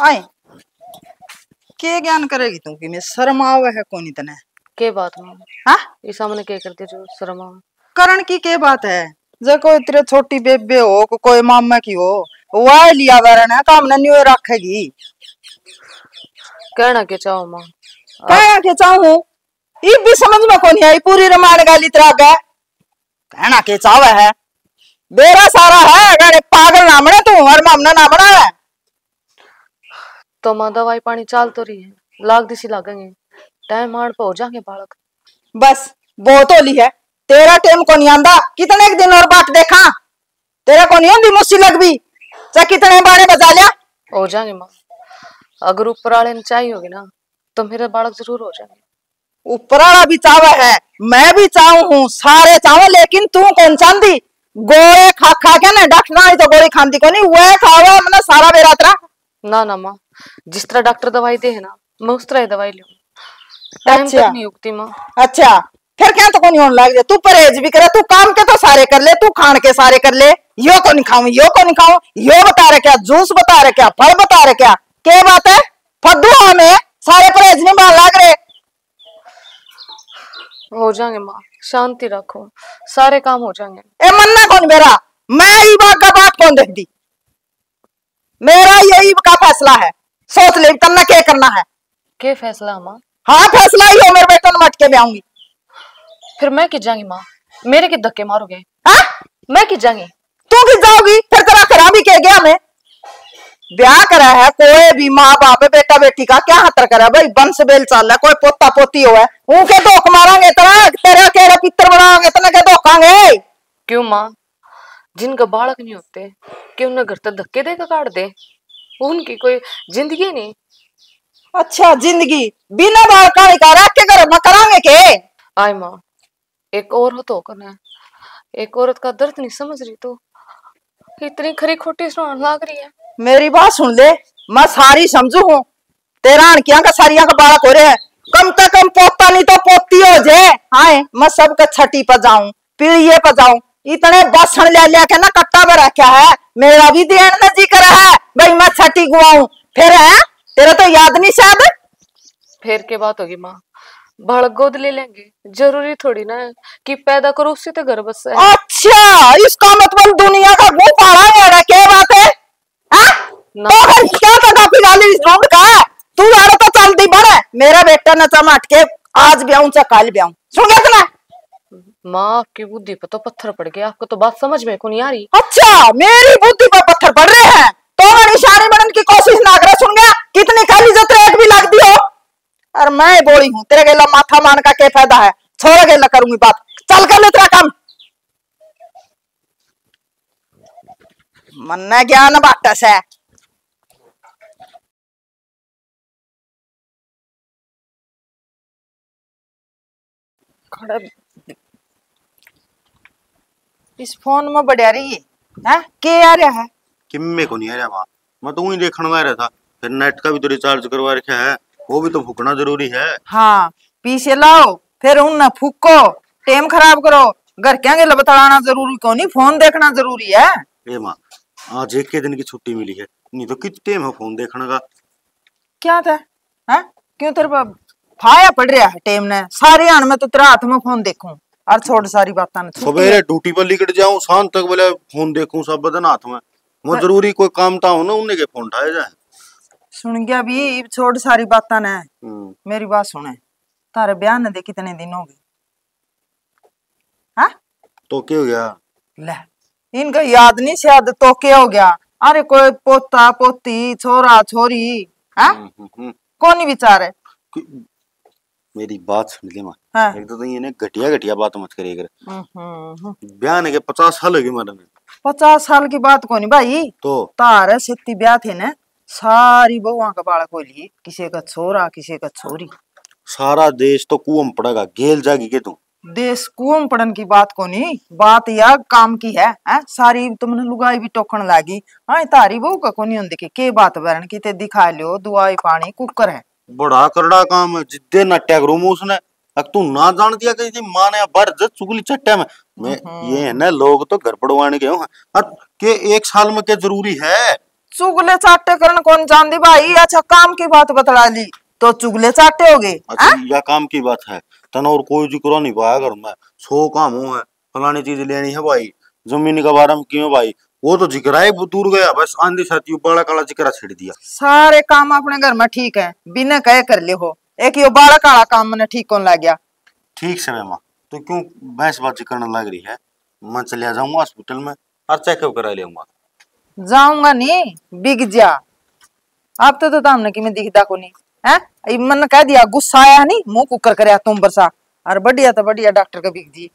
आए के ज्ञान करेगी तू कि मैं शर्म आवे है कोनी तने? के बात में? हाँ? ये सामने के करते जो शर्म। आवे? करण की के बात है? जो कोई तेरे छोटी बेबे हो को कोई मामा की हो वह लिया वरण है काम न न्यू रखेगी। कहना के चाहो माँ? कहना के चाहूँ? ये भी समझ में कोनी आई पूरी रामायण गाली तरह का कहना के चावे है? बेरा सारा है अगर पागल ना बने तू और मामना ना बना है तो माँ दवाई पानी चाल तो रही है। लाग दिसी लागेंगे। टाइम हाड़ पे हो जाएँगे बालक। बस बहुत होली है। तेरा टेम को नहीं आंदा। कितने दिन और बात देखा? तेरा को नहीं आंदी मुस्सी लग भी चाहे कितने बारे बजा लिया। हो जाएँगे माँ। अगर ऊपर वाले ने चाहिए होगी ना तो मेरे बालक ज़रूर हो जाएँगे। ऊपर वाला भी चावा है मैं भी चाहू हूँ सारे चाहो लेकिन तू कौन चांदी? गोले खा खा के ना डॉक्टर आई तो गोली खांदी को नहीं वह खावा मैंने सारा बेरा तेरा। ना ना माँ जिस तरह डॉक्टर दवाई दे है ना मैं उस तरह ही दवाई लूँ। टाइम अच्छा। नहीं उगती माँ। अच्छा फिर क्या तो नहीं होने लग जाए तू परहेज भी करे तू काम के तो सारे कर ले तू खान के सारे कर ले यो को नहीं खाऊं यो को नहीं खाऊं यो बता रहे क्या जूस बता रहे क्या फल बता रहे क्या क्या बात है? फद्दू हमें सारे परहेज नहीं मान लग रहे। हो जाएँगे माँ। शांति रखो। सारे काम हो जाएँगे। ए मन्ना कौन मेरा? मैं ई बात का बात कौन देखती मेरा यही का फैसला है। सोच ले तन्ना क्या करना है? के फैसला माँ? हाँ फैसला ही हो मेरे बेटे ने मटके में आऊँगी। फिर मैं किस जाऊँगी माँ? मेरे के धक्के मारोगे? हाँ? मैं किस जाऊँगी? तू किस जाओगी फिर तेरा खराबी के गया मैं ब्याह करा है कोई भी माँ बाप बेटा बेटी का क्या हतर करा भाई वंश बेल चाल है कोई पोता पोती हो। है उनके धोख मारांगे तेरा तेरा केड़ा पितर बनाओगे तना के धोखांगे। क्यों माँ? जिनका बालक नहीं होते कि उन्हें घर तक धक्के देकर काट दे? उनकी कोई ज़िंदगी नहीं। अच्छा ज़िंदगी। बिना बाल का निकाला के घर में करांगे के? आय माँ एक औरत होकर ना एक औरत का दर्द नहीं समझ रही तो। इतनी खरी खोटी सुनाने लाग रही है। मेरी बात सुन ले। मैं सारी समझू हूँ। तेरा अणकिया का सारिया का बालक हो रहे हैं। कम से कम पोता नहीं तो पोती हो जाए हाय मैं सबके छठी पर जाऊँ पीढ़िए पर जाऊँ। इतने बसन ले लिया के ना कट्टा में रखा है। मेरा भी ध्यान न जी करा है। भाई मैं छठी गुआऊं। फिर है? तेरा तो याद नहीं शायद फिर के बात होगी माँ। बालक गोद ले लेंगे। ज़रूरी थोड़ी ना कि पैदा करो उससे तो बस अच्छा इसका मतलब दुनिया का मुँह पाड़ा है क्या बात है हाँ? तो फिर क्या पता फ़िलहाल इस ढूंढ का तू यार तो चलती बड़ा मेरा बेटा न चमट के आज भी आऊँ कल आऊँ सुन गया माँ आपकी बुद्धि पर तो पत्थर पड़ गया। आपको तो बात समझ में को नहीं आ रही। अच्छा मेरी बुद्धि पर पत्थर पड़ रहे हैं। तो मैं निशानी बनने की कोशिश ना करे सुन गया कितनी खाली जो ट्रैक भी लगती हो। और मैं बोली हूँ तेरे गेला माथा मान का क्या फ़ायदा है? छोड़ गेला करूँगी बात। चल कर ले तेरा काम। मन्ना ज्ञान बाटस है। इस फ़ोन में बढ़िया रही है? के आ रहा है? किम्मे को नहीं आ रहा वहाँ। मैं तो वही देखने में आ रहा था। फिर नेट का भी तो रिचार्ज करवा रखा है। वो भी तो फूकना ज़रूरी है। हाँ पीछे लाओ फिर उन न फूको टेम खराब करो। घर क्या गेला बताना ज़रूरी क्यों नहीं? फ़ोन देखना ज़रूरी है। ए माँ आज एक के दिन की छुट्टी मिली है। नहीं तो टाइम है फ़ोन देखने का? क्या था? है? क्यों तेरे फाया पड़ रहा है टेम ने। सारे आन में तो तेरा हाथ में फ़ोन देखूँ। और छोड़ सारी बातें सवेरे ड्यूटी पर लिकट जाऊँ शाम तक बोले फ़ोन देखूँ सब बदन हाथ में। वो ज़रूरी कोई काम था ना उन्हें के फ़ोन उठाया जाए। सुन गया भी छोड़ सारी बातें ने। हम्म, मेरी बात सुने। तारे ब्याह न दे कितने दिन हो गए? हाँ? तो क्या हो गया। ले इनका याद नहीं शायद तो क्या हो गया। अरे कोई पोता पोती छोरा छोरी हाँ? हम्म, हम्म। कौन ही विचार है? कि- मेरी बात सुन ले माँ। हाँ। एक तो, ये घटिया घटिया बात मत करिए कर। हम्म, ब्याह ने के पचास साल हो गए मारे ने पचास साल की बात कोनी भाई। तो? तारे सित्ती ब्याह थे ने सारी बहुआ का बालक हो लिए किसी का छोरा किसी का छोरी। सारा देश तो कुआँ में पड़ेगा गेल जागी के तू। देश कुओं पड़न की बात कोनी। बात या काम की है, है? सारी तुमने लुगाई भी टोकन लागी। हाँ तारी बहू का कोनी होंदी के के बात बरन की ते दिखा लियो दुआई पानी कुकर है। बड़ा करड़ा काम है जिद्दे नट्या करूँ मैं उसने। अब तू ना जान दिया कि माँ ने बर जब चुगली चट्टा में। मैं ये है ना लोग तो घर पड़वाने गए हो। अब के एक साल में क्या ज़रूरी है? चुगले चाटे करन कौन जानती भाई? अच्छा काम की बात बतला ली तो चुगले चाटे हो गए अच्छा यह काम की बात है? तना और कोई ज़िक्र नहीं पाया घर में। सौ काम हो है फलानी चीज़ लेनी है भाई। ज़मीन के बारे में क्यों भाई? वो तो ज़िक्र है दूर गया बस आंधी साथी बड़ा काला ज़िक्र छेड़ दिया। सारे काम अपने घर में ठीक है बिना कहे कर ले हो। एक यो बाड़ा काला काम मैंने ठीक कौन लग गया। ठीक से माँ तो क्यों भैंस बाजी करने लग रही है? मैं चलिया जाऊँगा हॉस्पिटल में और चेकअप करा लेऊँगा जाऊँगा नहीं बिग जा। अब तो तो हमने कि मैं दिखता को नहीं है? मन कह दिया गुस्सा आया नहीं मुँह कुकर कर तुम बरसा। और बढ़िया तो बढ़िया डॉक्टर का बिग जी।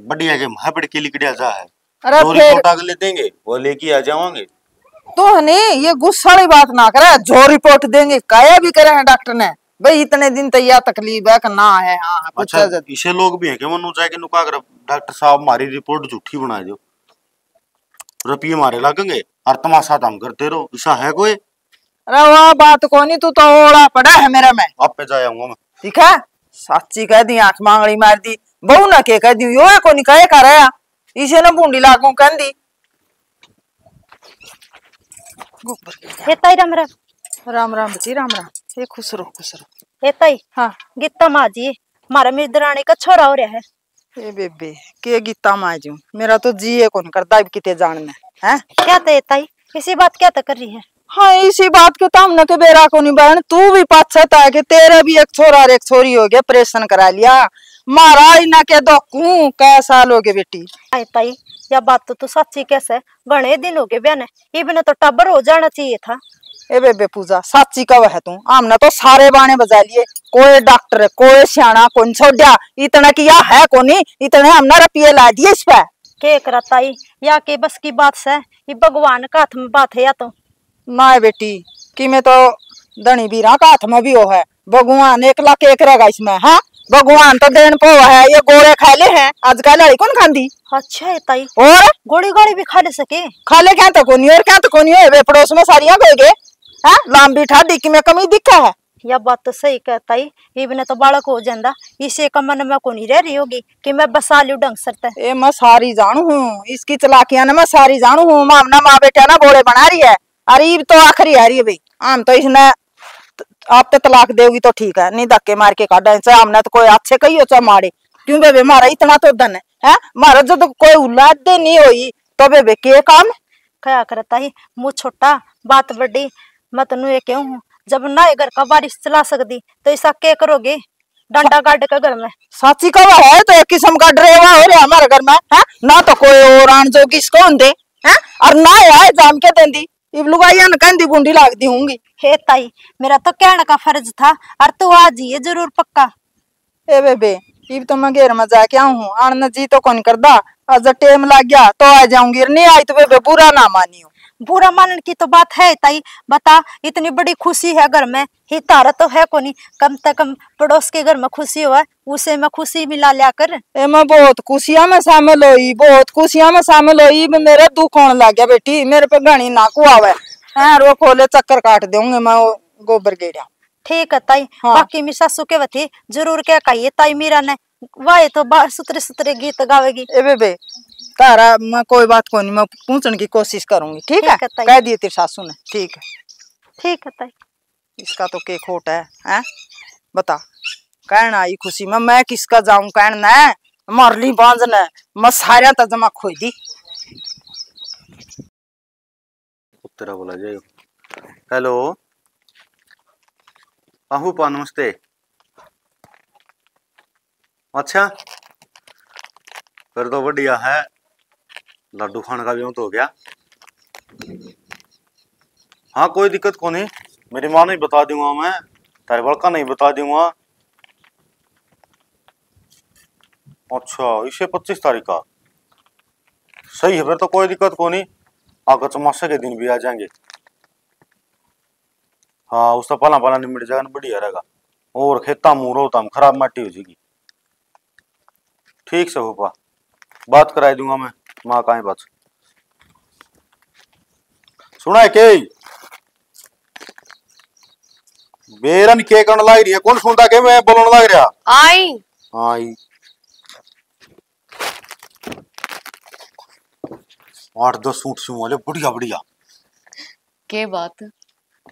बढ़िया के हाइब्रिड के लिकड़िया जा है। अरे फिर अगले देंगे वो लेके आ जाओगे। तो नहीं ये गुस्सा वाली बात ना करे जो रिपोर्ट देंगे काया भी करे हैं डॉक्टर ने? भाई इतने दिन तो यह तकलीफ़ है ना है हाँ हाँ, अच्छा इसे लोग भी हैं कि मनु नुका कर डॉक्टर साहब हमारी रिपोर्ट झूठी बना दो रुपये मारे लगेंगे और तमाशा तो हम करते रहो। ऐसा है कोई? अरे वाह बात को नहीं तू तो ओड़ा पड़ा है मेरा में। आप पे जाऊँगा मैं। ठीक है? साची कह दी आँख मांगड़ी मार दी। बहु ना के कह दी यो को नहीं कहे कर रहा इसे ना बूंदी लागू कह दी राम राम राम राम राम राम ये खुश रहो खुश रहो हे हाँ गीता माँ जी मारा मेरी दरानी का छोरा हो रहा है ए बेबे के गीता माजू मेरा तो जी है कौन करता अब किते जानना है क्या तो ताई इसी बात क्या तो कर रही है हाँ इसी बात के ताम न के बेरा को नहीं बहन तू भी पाछत है कि तेरे भी एक छोरा और एक छोरी हो गया ऑपरेशन करा लिया मारा ही ना के दोकू कै हो गए बेटी। ताई यह बात तो तू सच्ची कैसे? घने दिन हो गए बहन इबन तो टब्बर हो जाना चाहिए था। ए बेबे पूजा साची कव है तू। हमने तो सारे बाणे बजा लिए। कोई डॉक्टर है कोई सियाना कौन छोड़ा इतना किया है कोनी इतने हमने रुपये ला दिए इस पे। के करा ताई? या के बस की बात से? ये भगवान का हाथ में बात है या तो? ना बेटी कि मैं तो धनी बीरा का हाथ में भी हो है। भगवान एक लाख एक रहेगा इसमें है? भगवान तो देन पो है ये गोरे खा ले हैं आजकल लड़ी कौन खांदी? अच्छा है ताई। और? गोड़ी गोड़ी भी खा ले सके? खा ले क्या तो कोनी और क्या तो कोनी है? वे पड़ोस में सारियाँ गए? गे हैं? लांबी ठा दी कि में कमी दिखा है। यह बात तो सही कहता ही इबन तो बालक हो जाता इसे का मन में को नहीं रह रही होगी कि मैं बसा लू ढंग सरते ए मैं सारी जानू हूँ। इसकी चलाकियाँ ना मैं सारी जानू हूँ। मामना माँ बेटा ना बोले बना रही है। अरे तो आखिरी आ रही है। भाई आम तो इसने आप तो तलाक देगी तो ठीक है नहीं धक्के मार के काटा चाहे हमने तो कोई अच्छे कही हो चाहे मारे क्यों बेबे मारा इतना तो धन है हैं? मारा जो तो कोई औलाद दे नहीं हुई तो बेबे के काम क्या करता ही मुँह छोटा बात बड़ी मैं तेन ये क्यों हूँ जब ना घर का बारिश चला सकती तो ऐसा क्या करोगे डंडा गाड़ के घर में साची का वो है तो एक किस्म का ड्रेवा हो रहा हमारे घर में है ना तो कोई और आन जो किसको दे हैं और ना आए जाम के देंदी इब लुगाइया न बूंदी लागदी होंगी हे ताई मेरा तो कहने का फ़र्ज़ था और तू आज ही ज़रूर पक्का ए बेबे इब तो मैं घेर में जाके आऊ हूँ आनंद जी तो कौन करदा आज टेम लग गया तो आ जाऊँगी नहीं आई तो बेबे बुरा ना मानियो बुरा मानने की तो बात है ताई। बता इतनी बड़ी खुशी है घर में। ही तारा तो है कोनी। कम से कम पड़ोस के घर में खुशी हुआ उसे मैं खुशी मिला लिया कर। मैं बहुत खुशियाँ में शामिल हुई बहुत खुशियाँ में शामिल हुई। मेरा दुख होने लग गया बेटी। मेरे पे घनी नाकू आवे। हैं। रो खोले चक्कर काट दूँगे मैं गोबर गेड़िया। ठीक है ताई। हाँ। बाकी मेरी सासू के वती ज़रूर क्या कहिए ताई मीरा ने। वाह तो बा- सुतरे सुतरे गीत गावेगी। ए बेबे तारा मैं कोई बात को नहीं मैं पूछने की कोशिश करूँगी ठीक है? कह दिए तेरे सासू ने ठीक है। ठीक है ताई। इसका तो के खोट है हैं? बता कहना आई खुशी? में मैं किसका जाऊँ कहना है? मरली बांझने मैं सारा तो जमा खोई दी। उत्तरा बोला जाए हेलो। आहू पा नमस्ते। अच्छा। फिर तो बढ़िया है। लड्डू खाने का भी तो हो गया। हाँ कोई दिक्कत को नहीं। मेरी माँ नहीं बता दूँगा मैं। तेरे बड़का नहीं बता दूँगा। अच्छा इसे पच्चीस तारीख का। सही है, फिर तो कोई दिक्कत को नहीं। आगे चौमासे के दिन भी आ जाएँगे। हाँ उसका पला पला निमट जाएगा ना बढ़िया रहेगा। और खेता मुँह रोता खराब माटी हो जाएगी। ठीक से होपा बात कराई दूँगा मैं। माँ का बात? सुना के बेरन के कण लाग रही है। कौन सुनता के मैं बोलने लग रहा। आई। हाँ ई आठ दस सूट सिम वाले बढ़िया बढ़िया। के बात?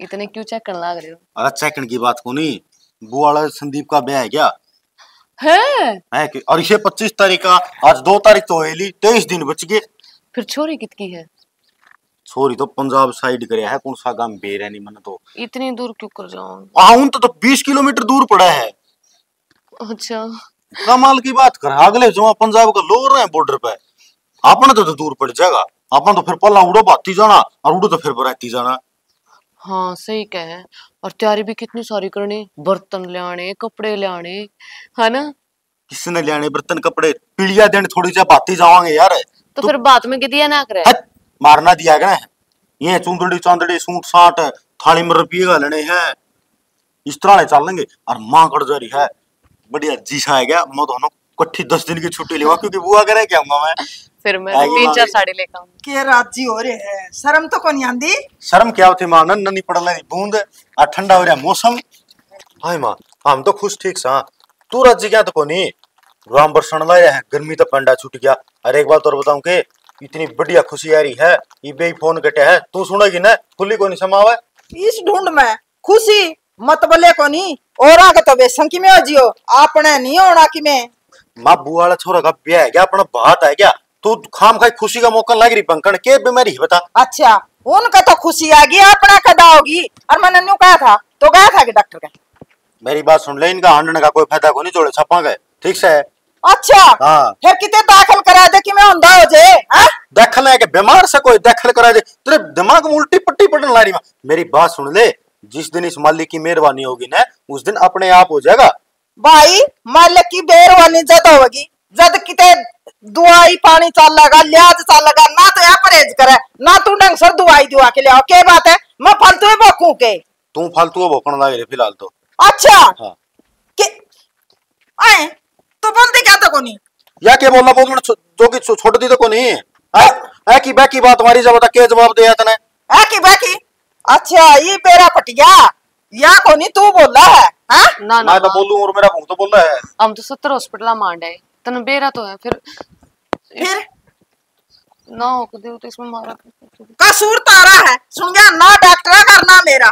इतने क्यों चेक करने लग रहे हो? अरे सेकंड की बात को नहीं वाला संदीप का ब्याह है क्या? है। है कि और इसे पच्चीस तारीख का आज दो तारीख तो होली तेईस दिन बच गए। फिर छोरी कितकी है? छोरी तो पंजाब साइड करे है कौन सा गाँव बेर है। नहीं मन तो इतनी दूर क्यों कर जाऊँ? आउन तो, तो बीस किलोमीटर दूर पड़ा है। अच्छा। कमाल की बात कर अगले जो पंजाब का लोर रहे बॉर्डर पे अपने तो, तो दूर पड़ जाएगा। अपन तो फिर पल्ला उड़ो बाती जाना और उड़ो तो फिर बराती जाना। हाँ सही कहे। और तैयारी भी कितनी सारी करनी? बर्तन ले आने कपड़े ले आने है ना? किसने लियाने बर्तन कपड़े? पीड़िया देने थोड़ी सी बाती जावांगे यार। तो फिर बात में दिया ना करे? हट, मारना दिया गया ये चुंदड़ी चांदड़ी सूट साट थाली में रुपये का लेने हैं। इस तरह चल लेंगे। और माँ कट जा रही है। बढ़िया जी है गया मैं दोनों कट्ठी दस दिन की छुट्टी लेवा क्योंकि बुआ करे क्या मैं? फिर मैं तीन चार मांगे। साड़ी लेकर आऊँगी। के राज़ी हो रहे हैं? शर्म तो कोनी आंदी? शर्म क्या होती माँ? नन ननी पड़ रही बूंद। और ठंडा हो रहा मौसम। हाय माँ हम तो खुश ठीक सा। तू राज्य क्या तो कोनी? राम बरसन लाया है गर्मी तो पंडा छूट गया। अरे एक बात और बताऊँ के इतनी बढ़िया खुशी आ रही है ये बे फ़ोन कटे है। तू सुनेगी ना खुली कोनी समावा? इस ढूंढ में खुशी मत बोले कोनी। और आगे तो बेसन की में हो जियो। आपने नहीं होना कि में? माँ बुआ वाला छोरा का ब्याह है क्या? अपना बात है क्या? तू खाम खाई खुशी का मौका लग रही पंकड़ के बीमारी है बता। अच्छा उनका तो खुशी आ गई अपना कदा होगी और मैंने न्यू कहा था तो गया था कि डॉक्टर का? मेरी बात सुन ले इनका हांडने का कोई फ़ायदा को नहीं जोड़े छपा गए। ठीक से? अच्छा हाँ। फिर कितने दाखिल करा दे कि मैं अंधा हो जाए हाँ? दखल है कि बीमार से कोई दखल करा दे। तेरे दिमाग में उल्टी पट्टी पड़ने ला रही मेरी बात सुन ले जिस दिन इस मालिक की मेहरबानी होगी ना उस दिन अपने आप हो जाएगा। भाई मालिक की मेहरबानी जद होगी जद किते दुआई पानी चल लगा लिहाज चल लगा ना तो यह परहेज करे ना तू ढंग से दुआई दुआ के ले आओ के बात है? मैं फालतू ही बोकू के? तू फालतू भोकण लग रही फ़िलहाल तो। अच्छा? हाँ। के? आए तो बोलते क्या तो कोनी? या क्या बोलना बोल जो कि छोड़ दी तो को नहीं है है कि बाकी बात हमारी जब बता के जवाब दिया तने? है कि बाकी? अच्छा ये बेरा पटिया या कोनी तू बोला है हाँ? ना ना मैं तो माँ, बोलूँ और मेरा मुँह तो बोल है। हम तो सत्तर हॉस्पिटल मांड है तन बेरा तो है फिर फिर ना हो को दे तो इसमें मारा कसूर तारा है सुन गया ना डॉक्टर करना मेरा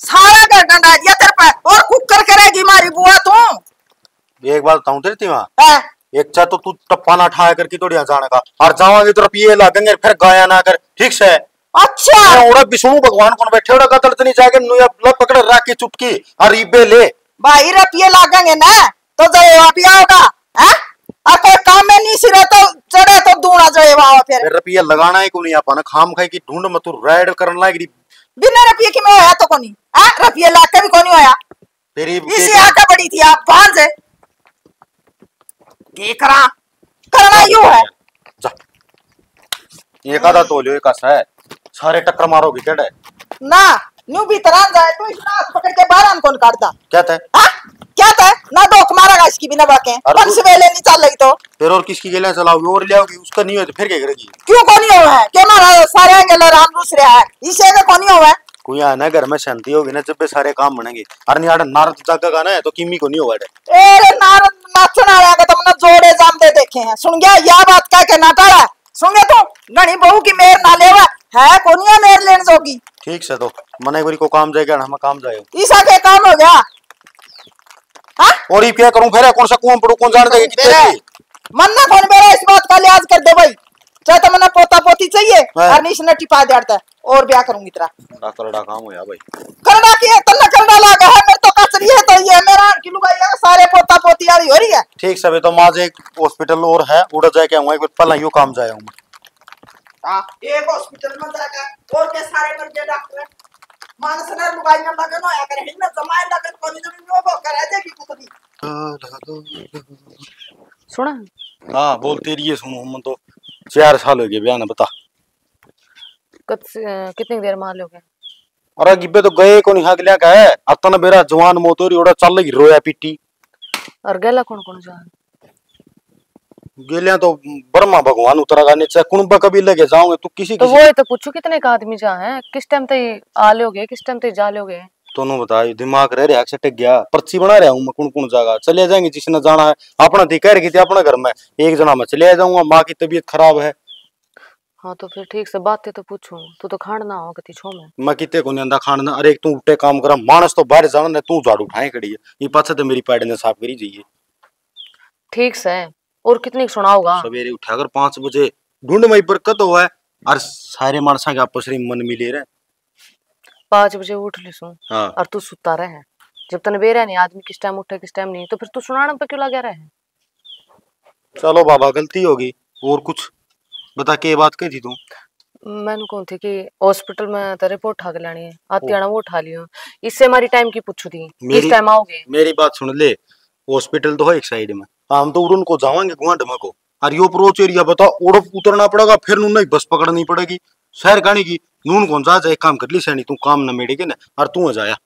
सारा घर डंडा दिया तेरे पे और कुकर करेगी मारी बुआ तू एक बात बताऊँ तेरी थी वहाँ है एक चाह तो तू टप्पा ना ठाया कर की तोड़ी जाने का। और जावांगे तो रुपये लगेंगे फिर गाया ना कर। ठीक से? अच्छा। ओड़ा विष्णु भगवान कौन बैठे ओड़ा कतल तो नहीं जाके नुया लग पकड़ रख के चुटकी। और इबे ले भाई रुपये लागेंगे ना? तो जयवा भी आओगा तो चढ़े तो दूना जयवा आओ फिर। फिर रुपया लगाना ही को नहीं अपन खाम खाई की ढूंढ में तू राइड करने लग बिना रुपये की मैं होया तो कोनी है? रुपये लाग के भी कोनी होया तेरी इसी आका बड़ी थी आप भांज देख रहा करना यू है। जा। एक आधा तो लियो एक आसा है। सारे टक्कर मारोगे ना न्यू भीतर आ जाए तो इतना पकड़ के बाहर कौन काटता? क्या था? हाँ? क्या था ना दोख मारेगा इसकी बिना बाके पंच तू- वेले नहीं चल रही तो? फिर और किसकी गेला चलाओगी और ले आओगी उसका नहीं हो तो फिर क्या करेगी? क्यों कोनी हुआ है? क्यों मारा सारे अंगल राम दूस रहा है। इसे का कोनी हुआ है? कोई आना घर में शांति होगी ना जब भी सारे काम बनेंगे। अरे नहीं नारद जागा गाना है तो किमी को नहीं होगा। ए नारद नाचन आया का तुमने जोड़े जामते देखे हैं। सुन गया या बात कह के ना टाड़ा सुन गया तू? घनी बहू की मेर ना लेवा। है कोनी है मेर लेन जोगी? ठीक से तो मने को काम जाएगा हम काम जाए ईसा के काम हो गया? हाँ और ये क्या करूँ? फिर कौन सा कुआँ पड़ू? कौन जान देगा कितने बेरे, की? मन ना कौन? बेरा इस बात का लिहाज कर दे भाई। चाहे तो मना पोता पोती चाहिए हाँ। और नीच ने टिपा देता है और ब्याह करूँगी तेरा। बड़ा करड़ा काम हो या भाई। करना की है? तन्ना करना लागा है? मेरे तो कचरी है तो ये मेरा की लुगाई है। सारे पोता पोती वाली हो रही है। ठीक से तो माज एक हॉस्पिटल और है उड़ा जाए क्या हुआ पहला यू काम जाए हूँ हाँ, एक हॉस्पिटल में जाकर और के सारे मर्जे डॉक्टर? लगन लगन सुना हाँ बोल तेरी सुनो हम तो चार साल हो गए बयान बता कत कितनी देर मान लोगे अरे गिब्बे तो गए को नहीं हाक लिया का है अतन बेरा जवान मोतोरी ओड़ा चल लगी रोया पिट्टी और गेला कौन कौन जा गेलिया तो ब्रह्मा भगवान उतरा नीचे कुणबा कभी लगे? जाओगे तू किसी तो वो ही तो पूछो कितने का आदमी जा है? किस टाइम तक आ लोगे? किस टाइम तक जा लोगे? तोनू बता दिमाग रह रहा टिक गया। पर्ची बना रहा हूँ मैं कौन कौन जाएगा चले जाएँगे जिसने जाना है। अपना कह रही थी अपना घर में। एक जना मैं चले जाऊँगा माँ की तबीयत खराब है। हाँ तो फिर ठीक से बातें तो पूछू। तू तो खाण ना हो कति छो में। मैं कितने को अंदा खाना अरे तू उठे काम करा। मानस तो बाहर जाना तू झाड़ू उठाए खड़ी है। ये पाछे तो मेरी पैड ने साफ़ करी जाइए। ठीक से। और कितनी की सुनाओगा सवेरे उठा कर पाँच बजे ढूंढ मई बरकत हुआ है और सारे मानसा के आपस में मन मिले रहे। पाँच बजे उठ लिसू। हाँ। और तू सुता रहे। है जब तने बेरा नहीं आदमी किस टाइम उठे किस टाइम नहीं तो फिर तू सुनाने पे क्यों लगा रहे चलो बाबा गलती होगी। और कुछ बता के बात कही थी तू? मैंने कौन थी कि हॉस्पिटल में तो रिपोर्ट उठा के लानी है। आती आना वो उठा लियो। इससे हमारी टाइम की पूछू थी? किस टाइम आओगे? मेरी बात सुन ले। हॉस्पिटल तो है एक साइड में। हम तो उड़न को जावांगे गुआंड को। और यो अप्रोच एरिया बता उड़प उतरना पड़ेगा फिर नून बस पकड़नी पड़ेगी। शहर गाड़ी की नून कौन जा जा एक काम कर ली सैनी तू काम न मेड़ेगे ना और तू जाया।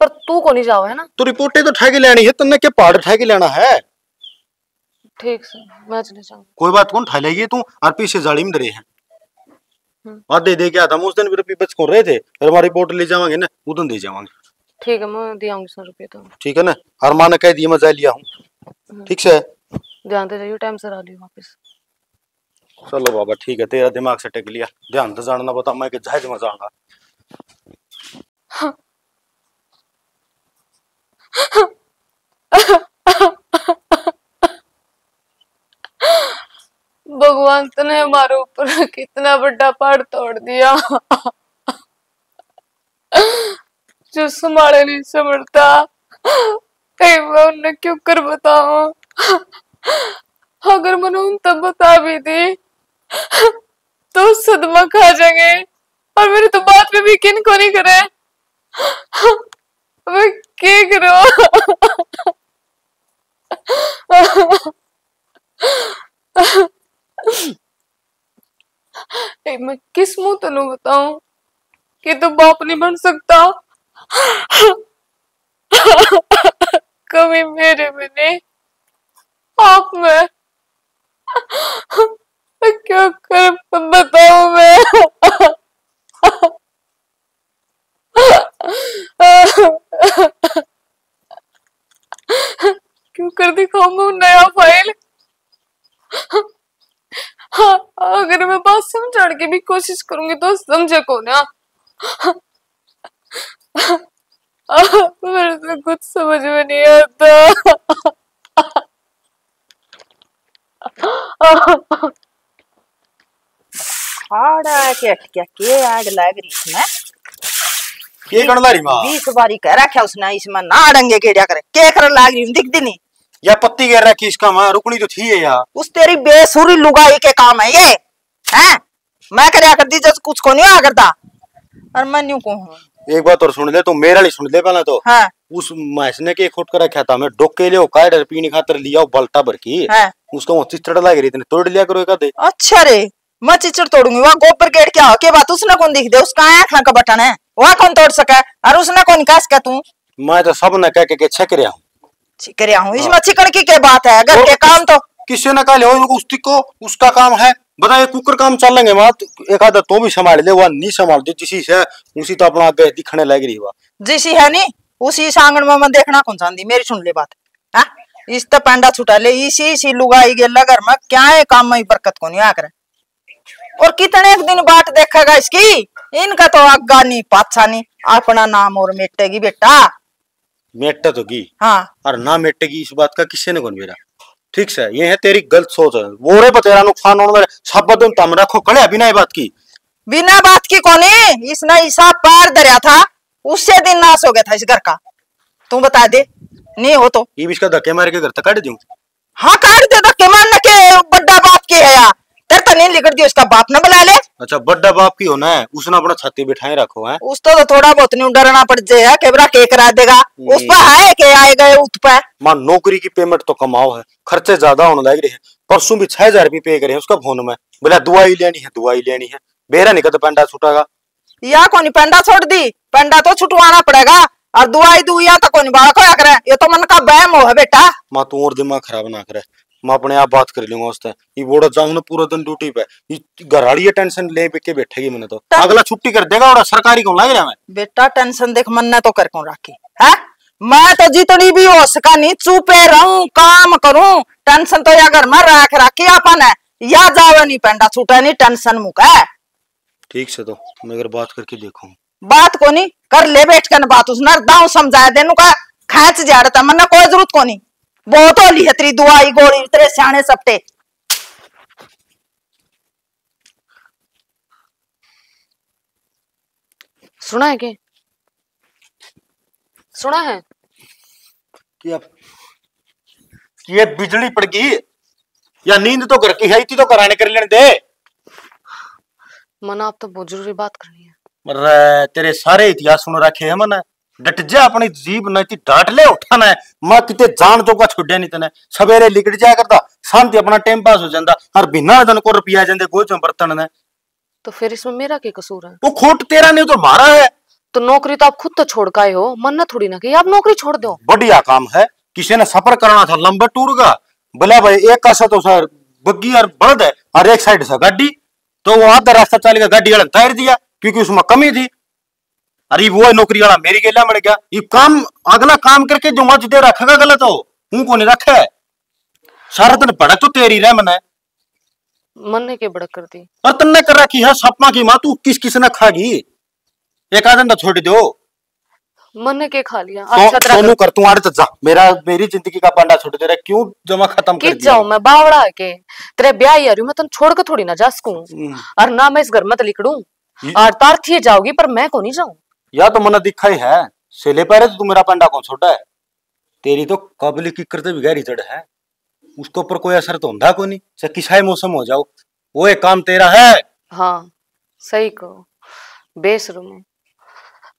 पर तू को नहीं जाओ है ना? तो रिपोर्टें तो ठहके लेनी है तन्ने के पहाड़ ठहके लेना है। ठीक से मैं चले जाऊँ। कोई बात कौन ठह लेगी तू और पीछे जाड़ी में डरे हैं। हम्म। आधे दे के आता हम उस दिन भी बच को रहे थे फिर हमारी रिपोर्ट ले जावांगे ना उधर दे जावांगे। ठीक है मैं दे आऊँगी सौ रुपये तो। ठीक है ना? हर माँ ने कह दिया मैं जा लिया हूँ। ठीक से? ध्यान दे जाइए टाइम से आ लियो वापस। चलो बाबा ठीक है तेरा दिमाग से टेक लिया। ध्यान तो जानना बता मैं कि जहाज़ में जाऊँगा। भगवान ने हमारे ऊपर कितना बड़ा पहाड़ तोड़ दिया। जो संभाले नहीं कई मैं उन्हें क्यों कर बताऊँ? अगर मैंने उन तब बता भी दी तो सदमा खा जाएँगे, और मेरी तो बात में भी किन को नहीं करे? मैं करूँ? मैं किस मुँह तेन बताऊँ? कि तू बाप नहीं बन सकता? कभी मेरे नहीं आप में क्या कर बताऊँ मैं। क्यों कर दिखाऊँगा नया फ़ाइल हाँ, अगर मैं बात समझाने की भी कोशिश करूँगी तो समझे को ना मेरे से कुछ समझ में नहीं आता। हाड़ा के अटकिया के आग लग रही इसमें ये कण लारी माँ? बीस बारी कह रखा उसने इसमें ना अड़ंगे केड़िया करे। के कर लाग रही दिख दी नहीं। या पत्ती गिर रखी इसका माँ रुकनी तो थी है यार। उस तेरी बेसुरी लुगाई के काम है ये हैं? मैं करया करती कुछ को नहीं आ करता। और मैं न्यू कहूँ एक बात और सुन ले तो मेरा नहीं सुन ले पहले तो। हाँ। उस मैस ने के खोट कर रखा था मैं डोके लियो कायडर पीने खातर लिया बल्टा भर की हाँ। उसका वो चिचड़ लग रही थी तोड़ लिया करो एक अच्छा रे मैं चिचड़ तोड़ूँगी वहाँ गोबर गेट क्या हो के बात उसने कौन दिख दे उसका आँख का बटन है वहाँ कौन तोड़ सका और उसने कौन कास सका तू? मैं तो सबने कह के, के छक रहा हूँ। चिकरिया हूँ इसमें चिकन की क्या बात है? घर के काम तो किसी ने कहा उसकी को उसका काम है बता ये कुकर काम चल लेंगे मात? एक आधा तो भी संभाल ले वह नहीं संभाल दे जिसी से उसी तो अपना आगे दिखने लग रही हुआ जिसी है नी उसी सांगण में मैं देखना कौन चांदी मेरी सुन ले बात। हाँ? इस तो पेंडा छुटा ले इसी इसी लुगाई गेला घर में क्या है काम में बरकत को नहीं आकर और कितने एक दिन बाट देखेगा इसकी? इनका तो आगा नहीं पाछा नहीं। अपना नाम और मेटेगी बेटा। मेटा तो की? हाँ। और ना मेटेगी इस बात का किसी ने कौन मेरा? ठीक से? ये है तेरी गलत सोच। है वो रे तेरा नुकसान होने वाले। सब बदन तम रखो। कड़े बिना बात की? बिना बात की कोनी इसने ईसा पार दरिया था। उससे दिन नाश हो गया था इस घर का। तू बता दे। नहीं हो तो। ये इसका धक्के मार के घर तक काट दूँ? हाँ काट दे। धक्के मारने के बड़ा बाप की है यार। तेरे तो नहीं लिखट दी उसका बाप न बुला ले। अच्छा बड्डा बाप की होना है? उसने अपना छाती बिठाए रखो है? उस तो, तो थोड़ा बहुत नहीं डरना पड़ जाए केबरा के करा देगा। उस पर है के आए गए उत पे माँ नौकरी की पेमेंट तो कमाओ है खर्चे ज़्यादा होने लग रहे हैं। परसों भी छह हज़ार पे करे उसका फ़ोन में। बोला दवाई लेनी है दवाई लेनी है। बेरा कहता पेंडा छुटागा। या कोनी पेंडा छोड़ दी? पेंडा तो छुटवाना पड़ेगा। और दुआई दुआ तो कोनी बाड़ा खोया करे? ये तो मन का हो है बेटा। माँ तू और दिमाग खराब ना करे। मैं अपने आप बात कर लूँगा उससे। ये बोड़ा जाऊँ ना पूरा दिन ड्यूटी पे। ये घर वाली ये टेंशन ले के बैठेगी मैंने तो। अगला छुट्टी कर देगा और सरकारी को लग रहा मैं? बेटा टेंशन देख मन ने तो कर कौन राखी? है? मैं तो जितनी भी हो सका नहीं चुपे रहूँ काम करूँ। टेंशन तो या घर में राख राखी अपन है। या जावे नहीं पेंडा छूटे नहीं टेंशन मुका ठीक से तो मैं अगर बात करके देखूँ। बात को नहीं कर ले बैठ कर बात उस नर दाऊ समझाए देनु का खेच जाड़ता मन कोई ज़रूरत को नहीं। बहुत होली है तेरी दुआई गोली तेरे सियाने सपटे। सुना है के सुना है? कि अब ये बिजली पड़ गई या नींद तो घर की है इतनी तो कराने कर लेने दे। मना आप तो बहुत ज़रूरी बात करनी है। मर्रे, तेरे सारे इतिहास सुन रखे है मैंने। डट जा अपनी जीभ न इतनी डांट ले उठाना है मैं किते जान तो का छुड़े नहीं तने। सवेरे लिकट जाया करता शांति अपना टाइम पास हो जाता और बिना दिन को रुपया जाते गोच में बर्तन ने। तो फिर इसमें मेरा क्या कसूर है? वो खोट तेरा नहीं तो मारा है। तो नौकरी तो आप खुद तो छोड़ का हो। मन्ना थोड़ी ना कि आप नौकरी छोड़ दो। बढ़िया काम है। किसी ने सफ़र करना था लंबे टूर का बोला भाई एक का तो सर बग्गी और बड़द है और एक साइड से गाड़ी। तो वो आधा रास्ता चलेगा गाड़ी वाला तैर दिया क्योंकि उसमें कमी थी। अरे वो है नौकरी वाला मेरी गेला मर गया। ये काम अगला काम करके जो मज दे रखेगा गलत हो हूँ को नहीं रखे? सारा दिन भड़क तो तेरी रह मने मन ने के बड़क कर दी? और तन्ने कर रखी है सपना की माँ तू किस किस ने खागी? एक आदम तो छोड़ दो। मन ने के खा लिया? तो अच्छा तरह सोनू कर तू आड़े तो जा। मेरा मेरी ज़िंदगी का पंडा छोड़ दे रहा क्यों जमा खत्म कर दिया? जाऊँ मैं बावड़ा के तेरे ब्याह ही आ रही हूँ मैं तुम छोड़ के थोड़ी ना जा सकूँ। हम्म। और ना मैं इस घर में तलिकड़ू और तार थी जाओगी पर मैं को नहीं जाऊँ? या तो मन दिखा ही है सेले पैरे तो तू मेरा पंडा कौन छोड़ा है? तेरी तो कबली की करते भी गहरी जड़ है। उसके ऊपर कोई असर तो होता को नहीं। चाहे किसाई मौसम हो जाओ। वो एक काम तेरा है। हाँ सही कहो। बेशरम हूँ।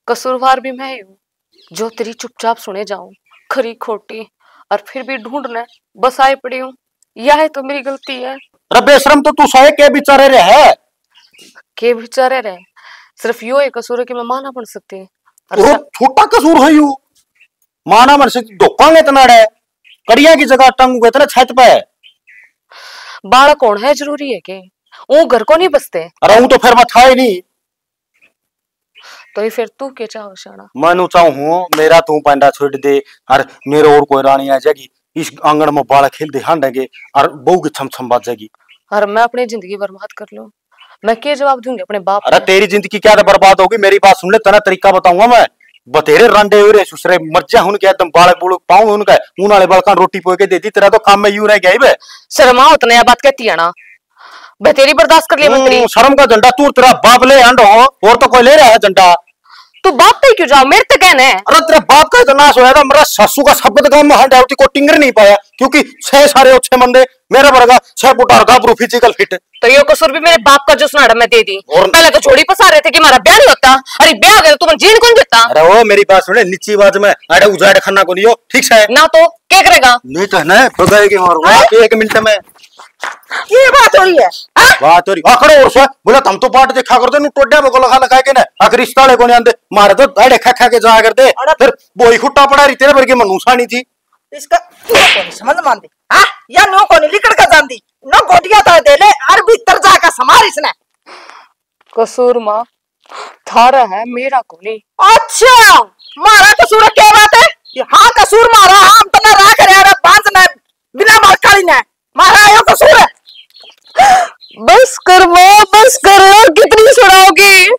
कसूरवार भी मैं ही हूँ। जो तेरी चुपचाप सुने जाऊँ खरी खोटी और फिर भी ढूँढने बस आए पड़ी हूँ। यह तो मेरी गलती है। अरे बेशरम तो तू सहे के बिचारे रे है के बेचारे रहे? सिर्फ़ यो एक कसूर है कि मैं माना पड़ सकती है। वो छोटा कसूर है यू। माना मन से धोखांगे इतना रे कड़िया की जगह टंग इतना छत पे है। बाड़ा कौन है? ज़रूरी है के। वो घर को नहीं बसते। अरे हूँ तो फिर मैं था ही नहीं। तो ये फिर तू के चाहो शाना मैं चाहूँ मेरा तू पंडा छोड़ दे। और मेरे और कोई रानी आ जाएगी। इस आँगन में बाला खेल दे हांडेंगे और बहू की छम छम बाज जाएगी। और मैं अपनी ज़िंदगी बर्बाद कर लूँ। मैं क्या जवाब दूँगी अपने बाप अरे तेरी ज़िंदगी क्या तो बर्बाद होगी? मेरी बात सुन ले तना तरीका बताऊँगा मैं। बतेरे रंडे हो रहे सुसरे मर जा उनके एकदम बालक बुड़क पाऊँ उनका ऊन वाले बलका रोटी पोए के दी तेरा तो काम में यूँ रह गया ही बे। शर्मा उतने बात कहती है ना। बतेरी बर्दाश्त कर लिया मंत्री हम्म, शर्म का झंडा तू तेरा बाप ले अंड हो। और तो कोई ले रहा है झंडा? तू बाप पे क्यों जाओ मेरे तो कहने है। अरे तेरा बाप का इतना नाश होया था मेरा ससु का शब्द गाँव में हंड को टिंगर नहीं पाया क्योंकि छह सारे अच्छे बंदे मेरे वर्गा छह फुट और गाबरू फ़िज़िकल फिट तो ये कसूर भी मेरे बाप का जो सुनाड़ा मैं दे दी। और- पहले तो छोड़ी पसा रहे थे कि हमारा ब्याह नहीं होता। अरे ब्याह हो गया तो तुम जीन कौन देता? अरे ओ मेरी बात सुने नीची बात में अरे उजाड़ खाना को नहीं हो ठीक है ना तो क्या करेगा नहीं तो है ना बगाएगी मारूँगा एक मिनट में। ये बात हो रही है? हाँ? बात हो रही आखड़ो और सो बोला तुम तो पाट देखा करते नु टोड्या में गोला के ना। अगर रिश्ता ले को नहीं आंदे। मारे तो अड़े खा खा के जा करते। अरे- फिर बोई खुट्टा पड़ा रही तेरे थी। इसका को समझ मानती? हाँ? या नो को लिकड़ का नो गोटिया तो दे ले और भीतर जाकर समार इसने। कसूर माँ थारा है मेरा को नहीं। अच्छा मारा कसूर क्या बात है? ये हाँ कसूर मारा। हम तो राख रहे अरे बाँध ना बिना मरकाली ने। मारा आयो कसूर। है बस कर माँ बस कर और कितनी सुनाओगी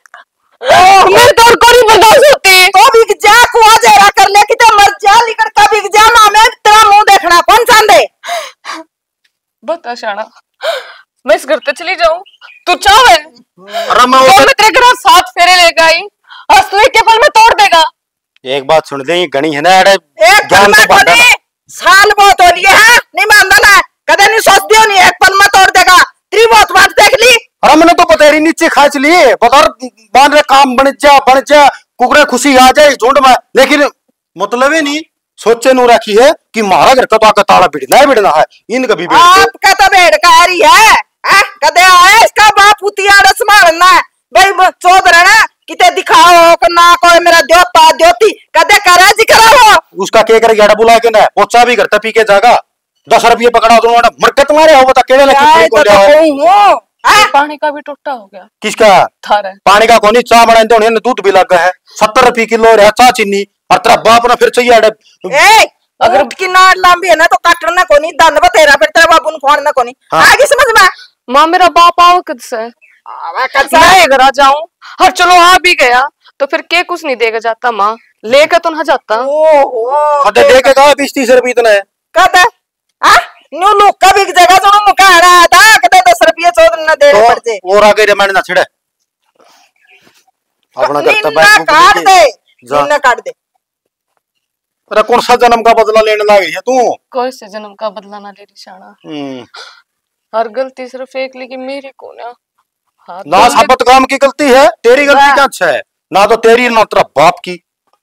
मेरे तो और कोई बर्दाश्त होती तो बिग जा कुआ जरा कर ले कि ते मर जा का बिग जा मामे तेरा मुँह देखना कौन चांदे बता शाना मैं इस घर पे चली जाऊँ? तू चाहे अरे मैं तो वो- मैं तेरे घर साथ फेरे लेकर आई। और तू एक के पल में तोड़ देगा। एक बात सुन दे ये गणी है ना अरे ज्ञान बांटा कोनी साल बहुत हो लिए है नहीं मानता ना कदे नहीं सोच दियो नहीं एक पल में तोड़ देगा तेरी बहुत बात देख ली। अरे मैंने तो पतेरी नीचे खाच लिए बता बाँध रहे काम बन जा बन जा। कुकरे खुशी आ जाए झुंड में। लेकिन मतलब ही नहीं सोचे नु रखी है कि महारा घर का तो आका ताला बिड़ना है बिड़ना है। इन कभी आपका तो भेड़ का रही है हैं? कदे आए इसका बाप उतिया संभालना है? भाई चौध रहना किते दिखाओ को ना कोई मेरा द्योता द्योती कदे करे ज़िक्र हो? उसका के करे गाड़ा बुला के ना पोचा भी करता पी के जागा। दस रुपये पकड़ा तो मरकत मारे हो बता केड़े लगे को तो ले आओ कहूँ हूँ? हाँ? पानी का भी टुट्टा हो गया। किसका? थारा। पानी का कोनी चाह बनाए तो उन्हें दूध भी लग है। सत्तर रुपये किलो रहा चाह चीनी। और तेरा बाप ना फिर चाहिए अड़े अगर की नाड़ लंबी है ना तो काटना कोनी दंड बतेरा फिर तेरा बाबू फ़ोन ना कोनी। हाँ। आगे समझ में? माँ मेरा बाप आओ कद से? आवा कसा मैं एक आ जाऊँ और चलो आ भी गया तो फिर के कुछ नहीं देगा जाता माँ। लेकर तो ना जाता। ओहो कदे दे के कहा बीस तीस रुपये इतना है? कद आ न्यू लोग का बिक जाएगा जो मुका रहा था कदे दस रुपये चौदह न दे पड़ जे तो और आगे रमायण ना छिड़े। अपना काट दे। काट दे। अरे कौन सा जन्म का बदला लेने लगी है तू? कोई से जन्म का बदला ना ले रही शाना। हम्म, हर गलती सिर्फ़ एक लेकिन मेरी को ना। हाँ, ना साबत काम की गलती है तेरी गलती क्या अच्छा है? ना तो तेरी ना तेरा बाप की।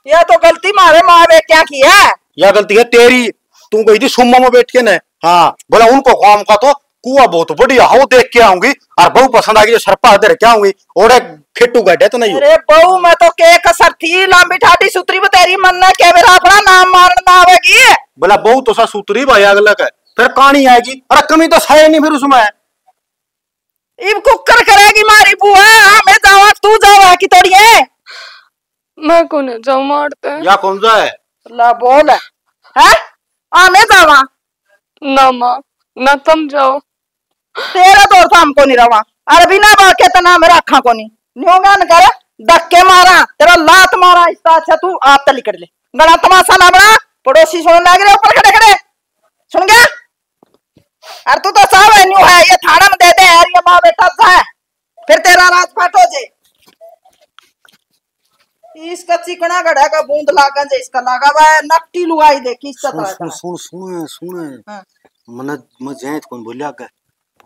ये तो गलती मारे माँ बे क्या किया? या गलती है तेरी तू गई थी सुम्मा में बैठ के न? हाँ बोला उनको काम का तो कुआ बहुत बढ़िया हो देख के आऊँगी। और बहु पसंद आ गई सरपा दे क्या आऊँगी? ओड़े खेटू गड्ढे तो नहीं। अरे बहू मैं तो के कसर थी लंबी ठाटी सुतरी बतेरी मन ने के मेरा अपना नाम मारना ना आवेगी। बोला बहु तो सा सूतरी भाई अगलक है फिर कहानी आएगी अरे कमी तो है नहीं फिर उसमें। इब कुकर करेगी मारी बुआ मैं जावा तू जावा की तोड़ी है। मैं को नहीं जाऊँ मारते या कौन है? ला बोल। है? आ मैं जावा। ना माँ ना तुम जाओ तेरा तो नहीं रवा। अरे बिना बाके तो ना मेरा अखा को नहीं। करे धक्के मारा तेरा लात मारा इसका अच्छा तू आप तली कर ले। तमाशा ना बड़ा पड़ोसी सुन लग रहे ऊपर खड़े खड़े। सुन गया? अरे तू तो सब है न्यू है ये थाना में दे दे यार ये माँ बेटा है। फिर तेरा राजपाट हो जाए इसका चिकना गड़ा का बूंद लागा जे इसका लगा हुआ है नकटी लुगाई दे किस सुन तरह सुन सुन सुन सुन। हाँ, मन मैं जैत कौन बोलिया के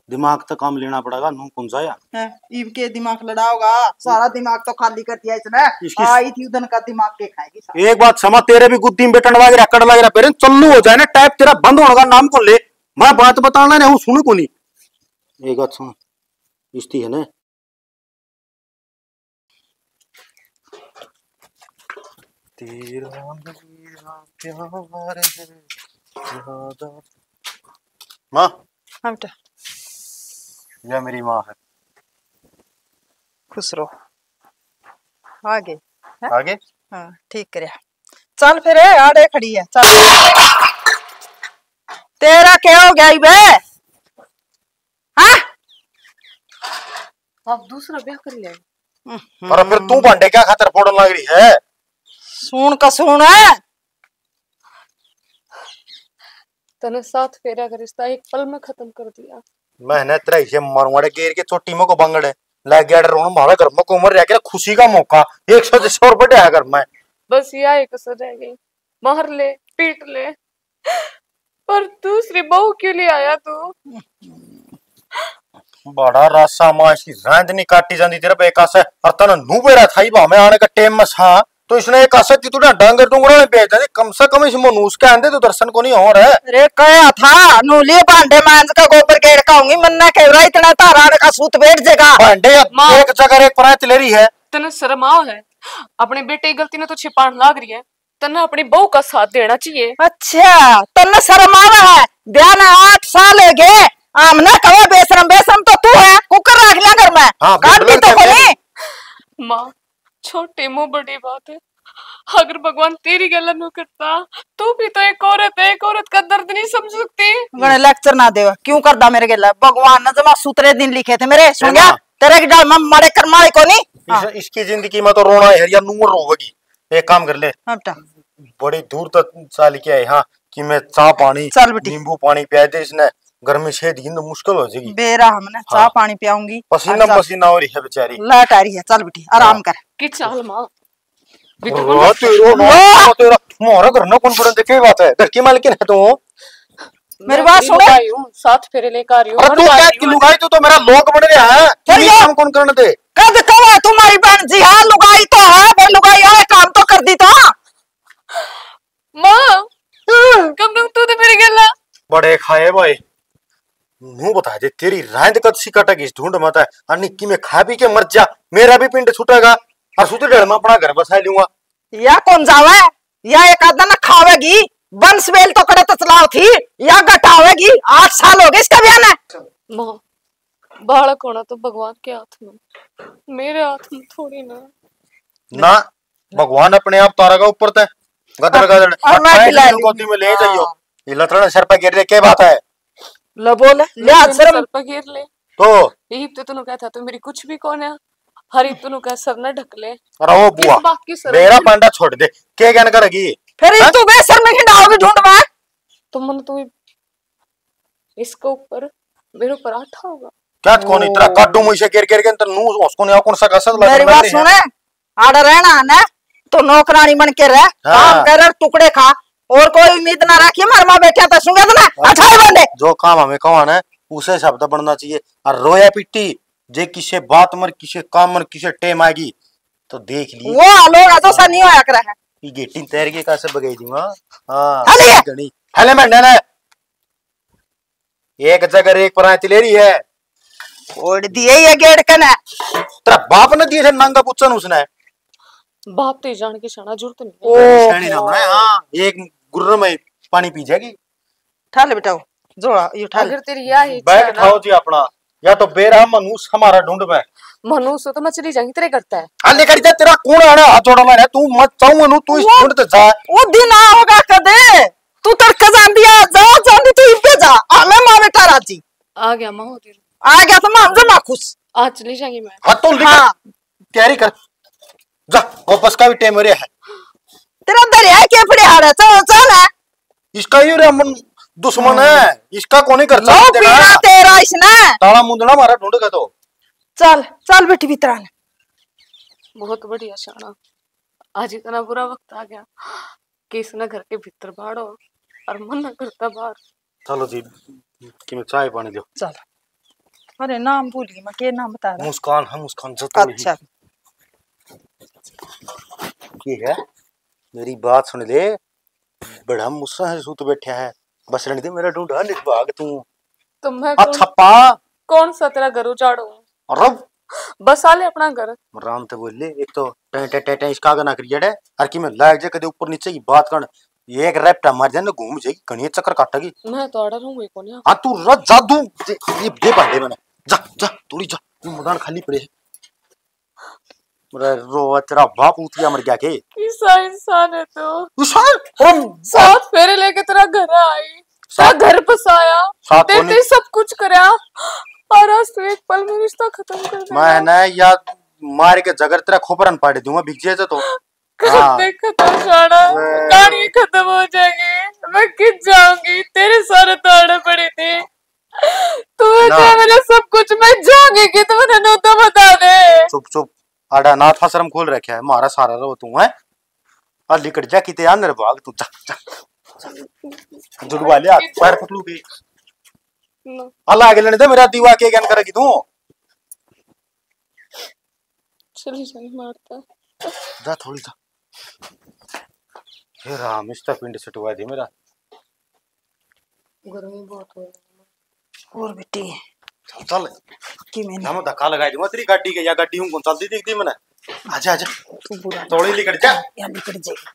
दिमाग तक काम लेना पड़ेगा नू कौन जाया? हैं, ईब के दिमाग लड़ाओगा सारा दिमाग तो खाली कर दिया इसने। आई थी उधन का दिमाग के खाएगी एक बात समझ तेरे भी गुद्दी में बेटन लग रहा कड़ लग रहा पेरे चल्लू हो जाए ना टाइप तेरा बंद होने का नाम कौन ले। मैं बात बताना नहीं हूँ सुन को नहीं एक बात सुन इस्ती है ना? तेरा मेरा प्यार है ज़्यादा माँ हम तो यह मेरी माँ है। खुश रहो। आगे। हैं? आगे? हाँ ठीक करया। चल फिर ए, आड़े खड़ी है चल। तेरा क्या हो गया बे हाँ? आप दूसरा ब्याह कर लिया पर फिर तू भांडे क्या खातर फोड़न लग रही है? सुन का सुन है। तने साथ फेरा का रिश्ता एक पल में खत्म कर दिया। मैंने तेरा इसे मरवाड़े गेर के चोटी में को बंगड़े। लग गया रोना मारा घर में को उम्र रह गया खुशी का मौका। एक सौ सौ रुपये है घर में। बस यह एक असर रह गई। मार ले पीट ले। पर दूसरी बहू क्यों ले आया तू? बड़ा रासा माँ इसकी रैंद नहीं काटी जाती तेरा बेकास है। और तन नू बेरा था ही भावे आने का टेम में सा। तो इसने एक आसे तू डांगर डूंगरा में बेच दी कम से कम इस मनुष्य के आंदे तो दर्शन को नहीं हो रहा है। अरे कया था नूली भांडे मांझ का गोबर गेड़ का होंगी मन्ना कह रहा इतना तारा का सूत बैठ जाएगा भांडे एक जगह एक परात ले रही है। तने शर्म आओ है। अपने बेटे की गलती ने तो छिपान लाग रही है। तने अपनी बहू का साथ देना चाहिए। अच्छा तन्ने शर्म आवा है। ब्याह ने आठ साल हो गए। आमने कहो बेशरम बेशरम तो तू है। कुकर रख लिया घर में। काट बिल्कुल तो कहते माँ छोटे मुँह बड़ी बात है। अगर भगवान तेरी गला न करता तू भी तो एक औरत है एक औरत का दर्द नहीं समझ सकती। गणे लेक्चर ना देवा क्यों करदा मेरे गेला भगवान ने जमा सूत्रे दिन लिखे थे मेरे सुन गया तेरे की डाल मारे कर मारे कोनी? हाँ, इस, इसकी ज़िंदगी में तो रोना है या नूर रोगी एक काम कर ले। हाँ बड़ी दूर तक चाल के आए हाँ कि मैं चाह पानी नींबू पानी पिया दे इसने। गर्मी से दिन तो मुश्किल हो जाएगी। बेरा हमने चाह हाँ। पानी पियाऊँगी। पसीना पसीना हो रही है बेचारी। लाट आ रही है। चल बेटी आराम कर। कि चाल माँ भी तो ओ, तेरो तुम्हारा घर ना बात है। घर की मालकिन है तू। मेरी सुनो। साथ फेरे लेकर आ रही हूँ तू क्या की लुगाई तू तो मेरा लोग बन रहा है। ये काम कौन करने दे? कद कवा तुम्हारी बहन जी? हाँ लुगाई तो है भाई लुगाई है काम तो कर दी तो। माँ कब तक तू तो मेरी गला बड़े खाए भाई। नू बता दे तेरी रांद कद सी कटेगी इस ढूंढ मत है। और निक्की में खा पी के मर जा मेरा भी पिंड छूटेगा। और सुते डेढ़ में अपना घर बसा लूँगा या कौन जावे या एक आधा ना खावेगी बंसवेल तो करे तो चलाओ थी या घटावेगी आठ साल हो गए इसका ब्याह ना माँ बालक होना तो भगवान के हाथ में मेरे हाथ में थोड़ी ना ना भगवान अपने आप तारा का ऊपर तय गदर गदर और मैं खिला गोदी में ले जाइयो ये लतड़न सर पे गिर क्या बात है लो बोले ले हाथ सर पर गिर ले तो यही तो तूने तो मेरी कुछ भी कौन है हरी तूने कह सर न ढक ले अरे बुआ मेरा पांडा छोड़ दे क्या ज्ञान करेगी फिर? तू बेसर में खिंडाओगी ढूंढ में तो मन तू इसके ऊपर मेरे ऊपर आठा होगा क्या कौन इतना काटू मुझे गिर गिर के अंतर नू उसको नहीं कौन सा मेरी बात सुने आड़ रहना ना तो नौकरानी बन के रह काम कर टुकड़े खा और कोई उम्मीद ना रखिए मरमा बैठा तो सुनगे तो ना अच्छा ही बंदे जो काम हमें कौन है उसे शब्द बनना चाहिए और रोया पिट्टी जे किसे बात मर किसे काम मर किसे टेम आएगी तो देख ली। वो लोग तो सा नहीं होया करे है। ये गेटी तैर के कैसे बगाई दूँगा हाँ हले! गणी। हले मैं ना एक जगह एक पर तिलेरी है। ओढ़ दिए ये गेड़ कने तेरा बाप ने दिए थे नंगा पुच्छन उसने। बाप तो जान के शाना ज़रूरत नहीं ओ शैनी नाम है हाँ एक गुर्र में पानी पी जाएगी। ठाले बेटा जो ये ठाले अगर तेरी यह इच्छा है बैठ खाओ जी अपना। या तो बेरा मनुष्य हमारा ढूंढ में। मनुष्य तो मैं चली जाएँगी तेरे करता है। हाले कर जा तेरा कौन आना हाथ जोड़ा मैंने तू मत चाहूँ मनु तू इस ढूंढ ते जा। वो दिन आओगा कदे। तू तड़का जान दिया जा जान तू इब्बे जा। हमें माँ बेटा राज़ी आ गया माँ हो तेरे आ गया तो माँ जमा खुश। आज चली जाएँगी मैं। हाथ तो लिख हाँ। तैयारी कर। जा वापस का भी टाइम मेरे है। तेरा दरिया के पड़े हाड़े चल चल है। इसका ही रे मन दुश्मन है। इसका कौन ही करता। है तेरा इसने ताला मुंदना मारा ढूंढ का तो। चल चल बेटी भीतर ने बहुत बढ़िया शाना। आज इतना बुरा वक्त आ गया। कि इसने घर के भीतर बाड़ो और मन न करता बाहर। चलो जी कि मैं चाय पानी दो। चल। अरे नाम भूल गई मैं के नाम बता रहा मुस्कान है मुस्कान जतो अच्छा की है। मेरी बात सुन ले। बड़ा मुस्सा है सूत बैठा है। बस रहने दे मेरा ढूंढा निक भाग तू। तो मैं कौन, कौन सा तेरा घर उजाड़ू? अरे बसा ले अपना घर। राम तो बोल ले एक तो टे टे टे टे इसका गाना क्रिएट है हर की में लाग जा कदे ऊपर नीचे की बात कर ये एक रैप्टा मार जाए ना घूम जाएगी कहीं चक्कर काटेगी मैं तो ऑर्डर हूँ कौन है हाँ तू रज जादू। ये ये दे पांडे मैंने। जा जा थोड़ी जा मैदान खाली पड़े है। रो तेरा बाप उतिया मर गया के। ऐसा इंसान है तो। विशाल हम साथ फेरे लेके तेरा घर आई। तेरा घर बसाया साथ तेरे ते सब कुछ करया और आज तू एक पल में रिश्ता खत्म कर दे मैं ना या मार के जगर तेरा खोपरन पाड़े दूँगा भिग जाए तो हाँ। खत्म मैं- कहानी खत्म हो जाएगी। मैं किस जाऊँगी? तेरे सारे ताड़े पड़े थे। तो मेरा सब कुछ मैं जाऊँगी कि तुम मैंने नो तो बता दे। चुप चुप। आड़ा नाथ आश्रम खोल रखा है मारा सारा रो तू है? और लिकट जा किते अंदर भाग तू जा जुड़वा ले पैर पकड़ू के अल्लाह आगे लेने दे मेरा दीवा के ज्ञान करेगी तू। चली मारता। जा थोड़ी जा। हे राम इसका पिंड सटवा दे मेरा। गर्मी बहुत हो रही और बेटी। चल चल। कि मैंने हम धक्का लगा दूँगा तेरी गाड़ी के या गाड़ी हूँ कौन? चलती दिखती मैंने। आजा आजा। तू बुरा थोड़ी लिकट जा। या निकल जाएगी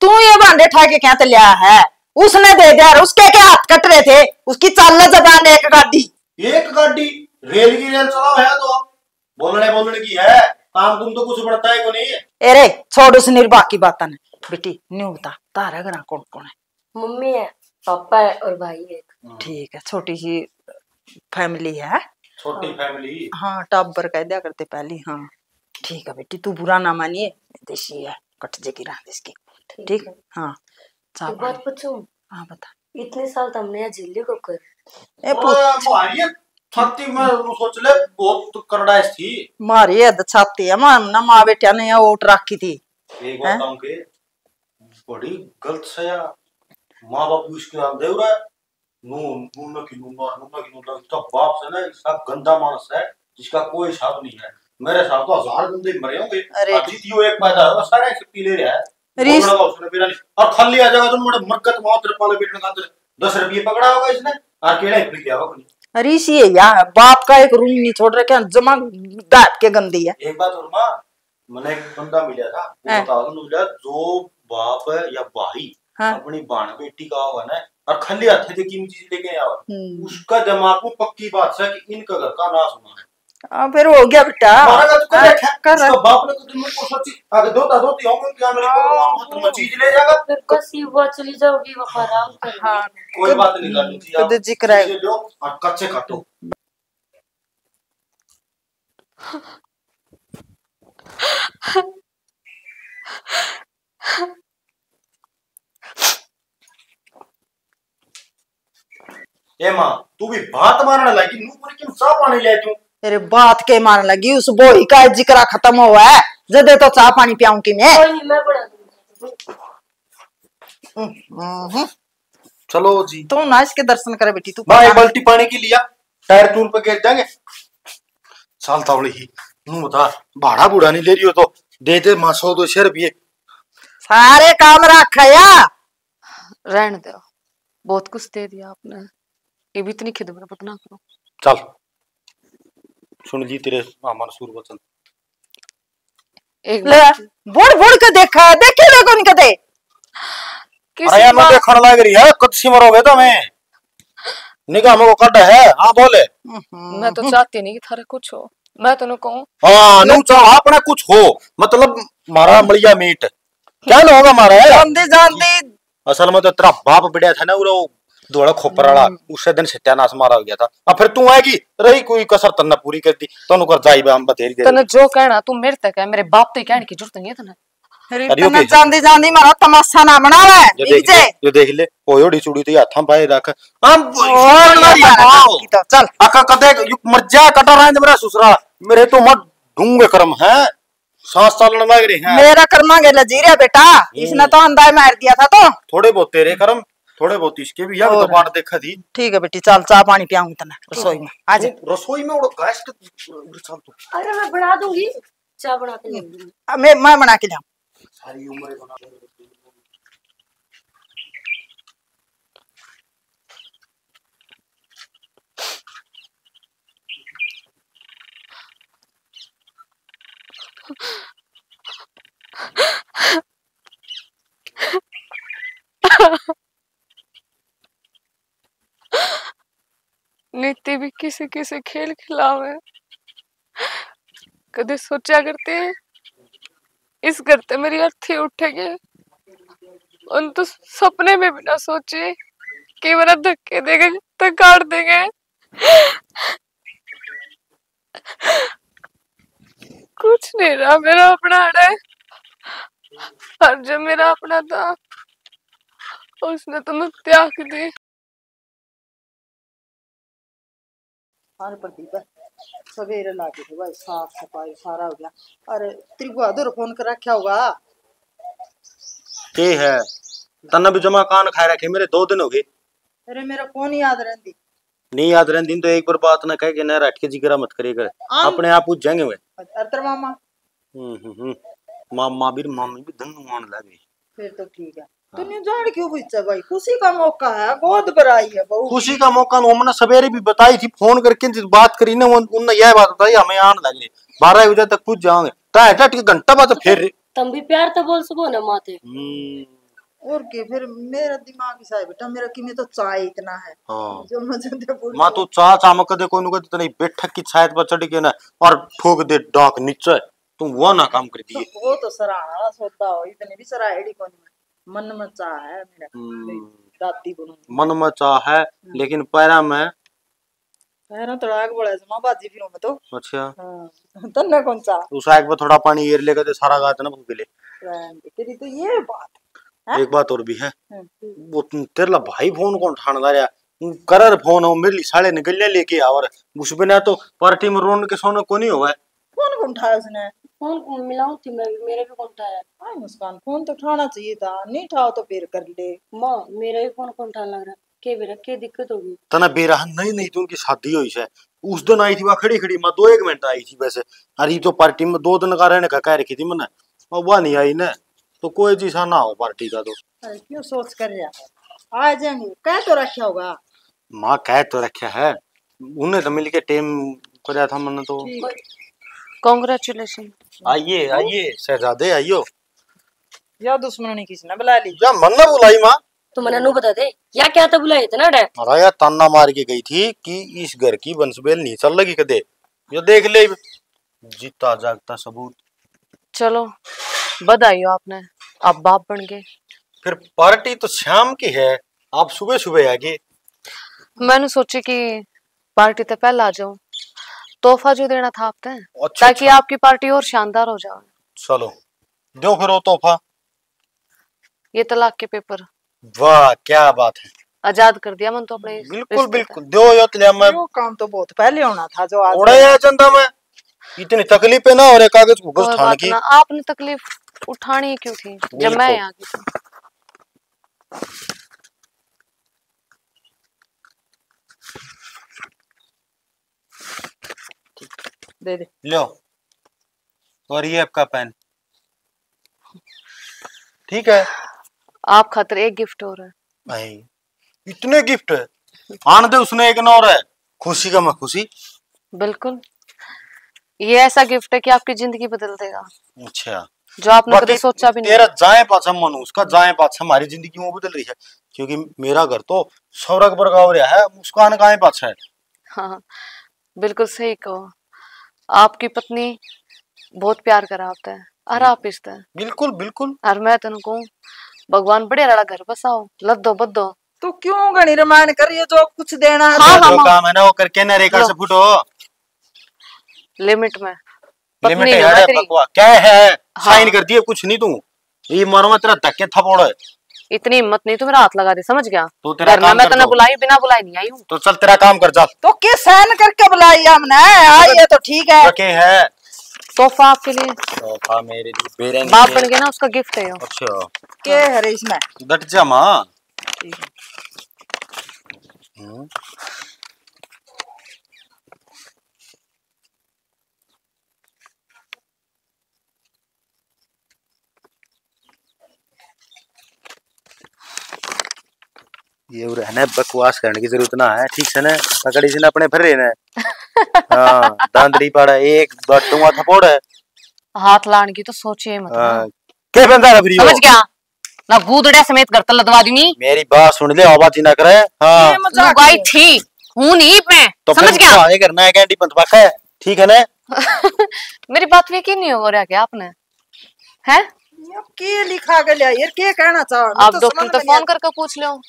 तू ये भांडे ठाके क्या तो लिया है? उसने दे दिया उसके क्या हाथ कट रहे थे? उसकी चाल जबान एक गाड़ी। एक गाड़ी? रेल की रेल चलाओ है तो। बोलने बोलने की है। काम तुम तो कुछ बढ़ता है को नहीं अरे छोड़ उस निर्वाह की बात ने बेटी न्यू बता तारा घर कौन कौन है? मम्मी है पापा है और भाई है। ठीक है छोटी सी फैमिली है। छोटी फैमिली हाँ टब्बर कह दिया करते पहले हाँ। ठीक है बेटी तू बुरा ना मानिए देसी है कट जेगी रात इसकी। ठीक हाँ। चाह बात पूछूँ? हाँ बता। इतने साल तो हमने यहाँ झेली को कर। ए पूछ। छत्ती में सोच ले बहुत करड़ाइश थी। मारी हद छाती है माँ ना माँ बेटिया ने यहाँ वोट रखी थी। एक हैं? बताऊँ के बड़ी गलत सया माँ बाप उसके नाम दे रहा है। नू नून की नून और की नून इसका बाप से ना इसका गंदा मानस है जिसका कोई हिसाब नहीं है। मेरे साथ तो हज़ार बंदे मरे होंगे। एक पैदा है सारा ले रहा है। और खाली आ जाएगा तो मेरे मरकत बेटने का दस रुपये पकड़ा होगा इसने। ही गया होगा कोई। अरे इसी है यार बाप का एक रूम नहीं छोड़ रखे जमा दांत के गंदी है। एक बात और माँ मैंने एक बंदा मिला था मिला जो बाप या भाई हाँ। अपनी बाण बेटी का होगा ना और खाली हाथे से कीमती चीज़ लेके आवा हम्म। उसका दिमाग में पक्की बात है कि इनका घर का नाश होना है। हाँ, फिर हो गया बेटा। हमारा घर तो कर रखा है। कर उसका बाप ने तो तुम को सोची अगर दो दो ती होंगे क्या मेरे को तुम चीज़ ले जाएगा। फिर कसी वो चली जाओगी वो आराम कर हाँ। कोई बात नहीं। लो और कच्चे काटो ए माँ तू भी बात मारने लगी नू पूरी क्यों चाह पानी ले तू? तेरे बात के मारने लगी उस बोई का ज़िक्र खत्म हुआ है। जदे तो चाह पानी पियाऊं की मैं? कोई नहीं मैं बना चलो जी। तू ना इसके दर्शन करे बेटी तू भाई बाल्टी पानी की लिया टायर टूर पे गिर जाएँगे। साल तावड़ी ही नू बता भाड़ा बूढ़ा नहीं ले रही हो तो दे दे माँ सौ दो शेर भी सारे काम रखया रहने दो बहुत कुछ दे दिया आपने। ये भी इतनी खिदमत ना करो। चल। सुन जी तेरे मामा सूर वचन एक ले बुड़ बुड़ के देखा देखे देखो नहीं कदे किसी अरे यार मैं देखने लग रही है कद सी मरोगे तो मैं। निगाह में को कट है। हाँ बोले। मैं तो चाहती नहीं कि थारे कुछ हो। मैं तो कहूँ हाँ नू चाह अपना कुछ हो। मतलब मारा मलिया मीट। क्या होगा मारा है? जानती जानती। असल में तो तेरा बाप बढ़िया था ना वो धोड़ा खोपर वाला उसे दिन सत्यानाश मारा हो गया था। अब फिर तू आएगी रही कोई कसर तन्ना पूरी कर दी तनु कर जाई हम बतेरी दे तने जो कहना तू मेरे तक है मेरे बाप तो कहने की ज़रूरत नहीं है तने अरे अरे तने ओके। जानती जानती मारा तमाशा ना बनावे जो देख नीचे जो देख ले कोयोड़ी चूड़ी तो हाथा पाए रख। हम तो चल। आका कदे मर जा कटा रहा है मेरा ससुरा मेरे तो मत ढूँगे कर्म है? सांस चलने लग रही है? मेरा कर्मा के लजीरिया बेटा। इसने तो अंदाज मार दिया था तो। थोड़े बहुत तेरे कर्म थोड़े बहुत इसके भी यार तो देखा थी ठीक है बेटी चल चाह पानी पियाऊं तने रसोई में। आ जा। तू रसोई में उड़ो गैस के चल तू। अरे मैं बना दूँगी। चाय बना के ले मैं मैं बना के लाऊं। सारी उम्र बना नीति भी किसी किसी खेल खिलावे। कदे सोचा करते इस करते मेरी अर्थी उठेगी। उन तो सपने में भी ना सोचे। कि मेरा धक्के देंगे तो काट देंगे। कुछ नहीं रहा, मेरा अपना है और जो मेरा अपना था, उसने तो मैं त्याग दी अरे प्रदीप सवेरे लाके थे भाई साफ़ सफ़ाई सारा हो गया। अरे तेरी बहादुर फ़ोन कर रखा होगा। के है? तन्ना भी जमा कान खाए रखे मेरे दो दिन हो गए। अरे मेरा फ़ोन याद रहती नहीं याद दिन तो एक बार बात ना कहे कि ना रट के जिगरा मत करे कर अपने आप पूछ जाएँगे वे अरे तेरा मामा। हम्म हम्म हम्म। मामा भी मामी भी धन मान लगे फिर तो ठीक है। तूने जान क्यों पूछा भाई? खुशी का मौका है गोद भराई है बहू खुशी का मौका न हमने सवेरे भी बताई थी फ़ोन करके जिस बात करी ना उन- उनने यह बात बताई हमें आने लगे बारह बजे तक पूछ जाओगे। घंटा बाद फिर। तुम भी प्यार तो बोल सको ना माते हम्म, और के फिर मेरा दिमाग ही सा है बेटा मेरा कि में तो चाय इतना है। हाँ। जो मुझे दे पूरी माँ तू चाह चामक दे कोई नुका नहीं बैठक की छायत पर चढ़ के ना और ठोक दे डाक नीचे। तुम वो ना काम कर दिए। वो तो सराहना सोता हो इतने भी सराहड़ी कौन मन में चाह है मेरा। हम्म। दादी बनूं मन में चाह है। लेकिन पैरा में? पैरों तो आग बड़ा जमा बाजी फिर मैं तो। अच्छा। हाँ तन्ने कौन चाह उस आग थोड़ा पानी एर लेकर दे सारा गात ना भूख ले तेरी तो ये बात हाँ? एक बात और भी है है वो भाई फ़ोन कौन ठान रहा? करर फ़ोन हो मेरे साले निकल लेके आवर उस बिना तो पार्टी में रोन के सोने को नहीं हुआ फ़ोन कौन उठाया उसने? फ़ोन मिलाऊं थी मैं भी मेरा भी कौन उठाया आई मुस्कान फ़ोन तो उठाना चाहिए था। नहीं उठाओ तो फिर कर ले। माँ मेरा भी फ़ोन कौन उठाने लग? रहा के बेरा के दिक्कत होगी तना बेरहन नहीं नहीं तो उनकी शादी हुई है उस दिन आई थी वह खड़ी खड़ी मैं दो एक मिनट आई थी वैसे। अरे तो पार्टी में दो दिन का रहने का कह रखी थी मैंने और वह नहीं आई ना। तो कोई जैसा ना हो पार्टी का तो। क्यों सोच कर रहा आ जाएँगे कह तो रखा होगा। माँ कह तो रखा है। उन्हें तो मिल के टेम कराया था मैंने तो। कॉन्ग्रेचुलेशन आइए आइए शहजादे आइयो। या दुश्मनी किसने बुला ली? या मन ना बुलाई माँ। तो मैंने नु बता दे या क्या था बुलाए थे ना डे अरे यार ताना मार के गई थी कि इस घर की बंसबेल नहीं चल लगी कदे। ये देख ले जीता जागता सबूत। चलो बधाई हो आपने। आप बाप बन गए। फिर पार्टी तो शाम की है आप सुबह सुबह आगे। मैंने सोची कि पार्टी तो पहले आ जाऊँ। तोहफा जो देना था आपने अच्छा, ताकि अच्छा। आपकी पार्टी और शानदार हो जाए। चलो दो फिर वो तोहफा। ये तलाक के पेपर। वाह क्या बात है। आज़ाद कर दिया मन तो अपने बिल्कुल बिल्कुल दो यो मैं। वो काम तो बहुत पहले होना था जो आज उड़ा या चंदा मैं। इतनी तकलीफ़ है ना और एक कागज़ को बस ठान की। आपने तकलीफ़ उठानी क्यों थी? जब मैं यहाँ की दे दे। लो। और ये आपका पेन। ठीक है। आप खातिर एक गिफ्ट हो रहा है। भाई इतने गिफ्ट है। आन दे उसने एक और है। खुशी का मैं खुशी। बिल्कुल। ये ऐसा गिफ्ट है कि आपकी ज़िंदगी बदल देगा। अच्छा। जो आपने कभी सोचा भी नहीं। तेरा जाए पाछा मन उसका जाए पाछा हमारी ज़िंदगी में बदल रही है। क्योंकि मेरा घर तो सौरग बरगाव रहा है मुस्कान गाय पाछा है। हाँ बिल्कुल सही कहो। आपकी पत्नी बहुत प्यार करावता है। और आप इस है। बिल्कुल बिल्कुल। और मैं तेन कहूँ भगवान बड़े रड़ा घर बसाओ लद्दो बद्दो। तू क्यों गणी रामायण कर ये जो कुछ देना है? हाँ, जो हाँ, हाँ। काम है ना वो करके ना रेखा से फुटो। लिमिट में। लिमिट है क्या है? हाँ। साइन कर दिए कुछ नहीं तू। ये मारो मैं तेरा धक्के थपोड़ है। इतनी हिम्मत नहीं तो मेरा हाथ लगा दे समझ गया? तो तेरा काम मैं तेना बुलाई बिना बुलाई नहीं आई हूँ। तो चल तेरा काम कर जा। तो किस सहन करके बुलाई हमने? आई है तो ठीक है। रखे है? तोहफा आपके लिए सोफा मेरे लिए बेरे बाप बन गया ना उसका गिफ्ट है अच्छा। के है रे इसमें? डट जा माँ। ये उरे है ना बकवास करने की ज़रूरत ना है। ठीक है ना पकड़ी से ना अपने फिर रहे ना। हाँ दांदरी पाड़ा एक बटुआ थपोड़ है हाथ लाने की तो सोचिए मत। हाँ, बंदा है फिर समझ गया। ना गूदड़े समेत घर तक लदवा दूँगी। मेरी बात सुन ले आवाज़ ना करे। हाँ। ये लुगाई थी हूँ नहीं मैं तो समझ गया? आगे करना है कैंडी पंत है। ठीक है ना? मेरी बात भी यकीन नहीं हो रहा क्या आपने? है? ये के लिखा गया? यार के कहना चाहो? आप डॉक्टर तो फ़ोन करके पूछ लो।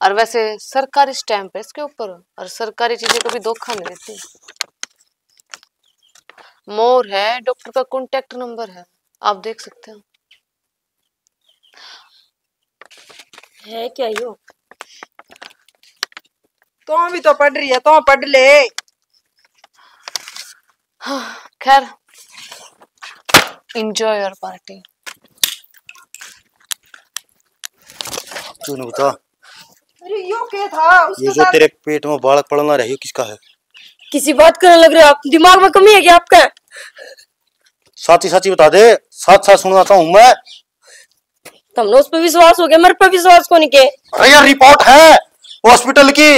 और वैसे सरकारी स्टैंप है इसके ऊपर और सरकारी चीज़ें कभी धोखा नहीं देती। मोर है डॉक्टर का कॉन्टेक्ट नंबर है आप देख सकते हो। है क्या यो? तो भी तो पढ़ रही है तो पढ़ ले। खैर इंजॉय योर पार्टी तूने बता अरे यो के था? ये जो तेरे पेट में बालक पड़ना रही किसका है? किसी बात करने लग रहे हो आप? दिमाग में कमी है क्या आपका? साची साची बता दे साथ साथ सुनना चाहूँ मैं। तुमने उस पर विश्वास हो गया मेरे पे विश्वास को नहीं के अरे यार रिपोर्ट है हॉस्पिटल की।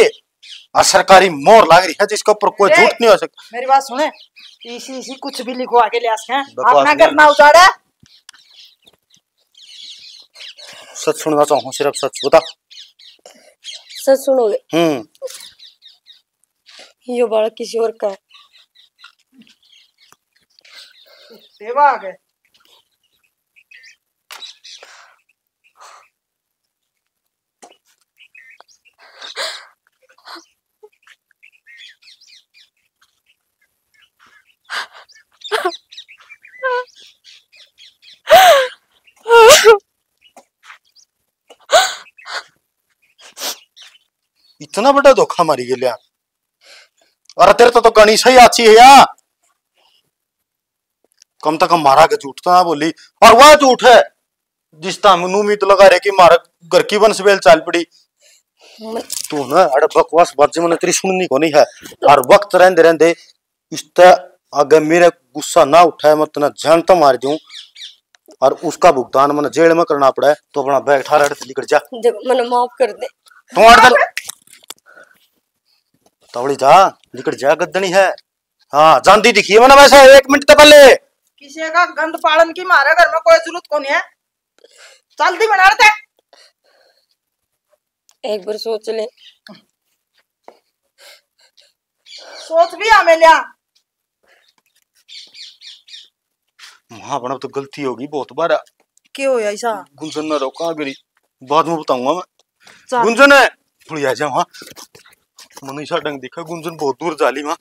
और सरकारी मोर लग रही है जिसके ऊपर कोई झूठ नहीं हो सकता। मेरी बात सुने? इसी इसी कुछ भी लिखवा के ले आसके बकवास अपना करना उतारा सच सुनना चाहूँ सिर्फ़ सच बता। सच सुनोगे? हम्म। ये बालक किसी और का सेवा आ गए। इतना बड़ा धोखा मारी गया अरे तेरे तो, तो गणी सही अच्छी है या कम तक कम मारा के झूठ तो ना बोली। और वह झूठ है जिस टाइम उम्मीद लगा रहे कि मारा घर की बंस बेल चाल पड़ी। तू ना अरे बकवास बात जी मैंने तेरी सुननी को नहीं है। और वक्त रहते रहते इस तरह अगर मेरे गुस्सा ना उठाए मैं तना जान तो मार दूँ। और उसका भुगतान मैंने जेल में करना पड़ा है तो अपना बैग ठारा हट निकल जा। मैंने माफ़ कर दे। तू दल तवड़ी जा निकल जा गद्दनी है। हाँ जानती दिखी है मैंने वैसे एक मिनट तो पहले। किसी का गंद पालन की मारे घर में कोई ज़रूरत को नहीं है जल्दी बना रहे एक बार सोच ले। सोच भी हमें लिया। वहाँ अपना तो गलती होगी बहुत बार। क्यों ऐसा? गुंजन ना रोका गरी बाद में बताऊँगा मैं। गुंजन है। थोड़ी आ जा वहाँ मनीषा डंग दिखा गुंजन बहुत दूर जाली वहाँ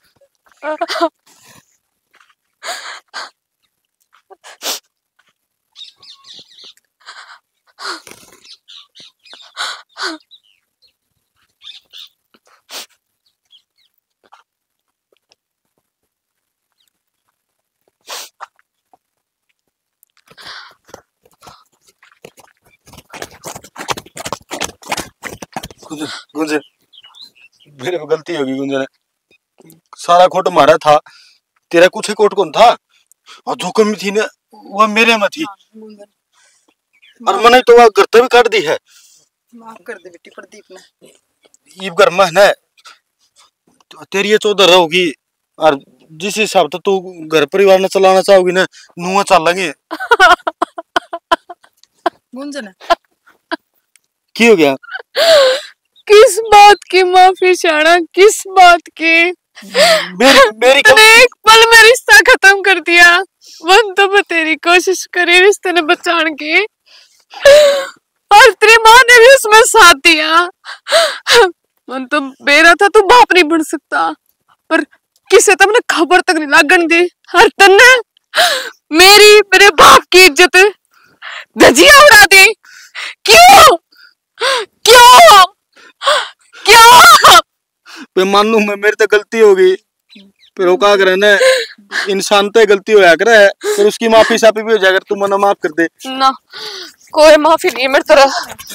गुंजन गुंजन। मेरे को गलती होगी गुंजन सारा खोट मारा था। तेरा कुछ ही कोट कौन था? और जो कमी थी ना वह मेरे में थी। और मैंने तो वह गर्त भी काट दी है। माफ़ कर दे बेटी प्रदीप ने। ये है ना? तो तेरी ये चौधर होगी। और जिस हिसाब से तू घर परिवार ने चलाना चाहोगी ना नुआ चल लेंगे। गुंजन की हो गया? किस बात की माफ़ी शाना किस बात की? मेरी मेरी तूने एक पल में रिश्ता खत्म कर दिया। वन तो मैं तेरी कोशिश करी रिश्ते ने बचाने की। और तेरी माँ ने भी उसमें साथ दिया। मन तो मेरा था तू बाप नहीं बन सकता। पर किसे तो मैंने खबर तक नहीं लागन दी। हर तन्ने मेरी मेरे बाप की इज़्ज़त धजिया उड़ा दी। क्यों? क्यों? क्यों? पे मानू मैं मेरी तो गलती हो गई। फिर वो क्या करे ना इंसान तो गलती होया करे फिर उसकी माफ़ी साफी भी हो जाएगा तू मना माफ़ कर दे। ना कोई माफ़ी नहीं मेरी तरह।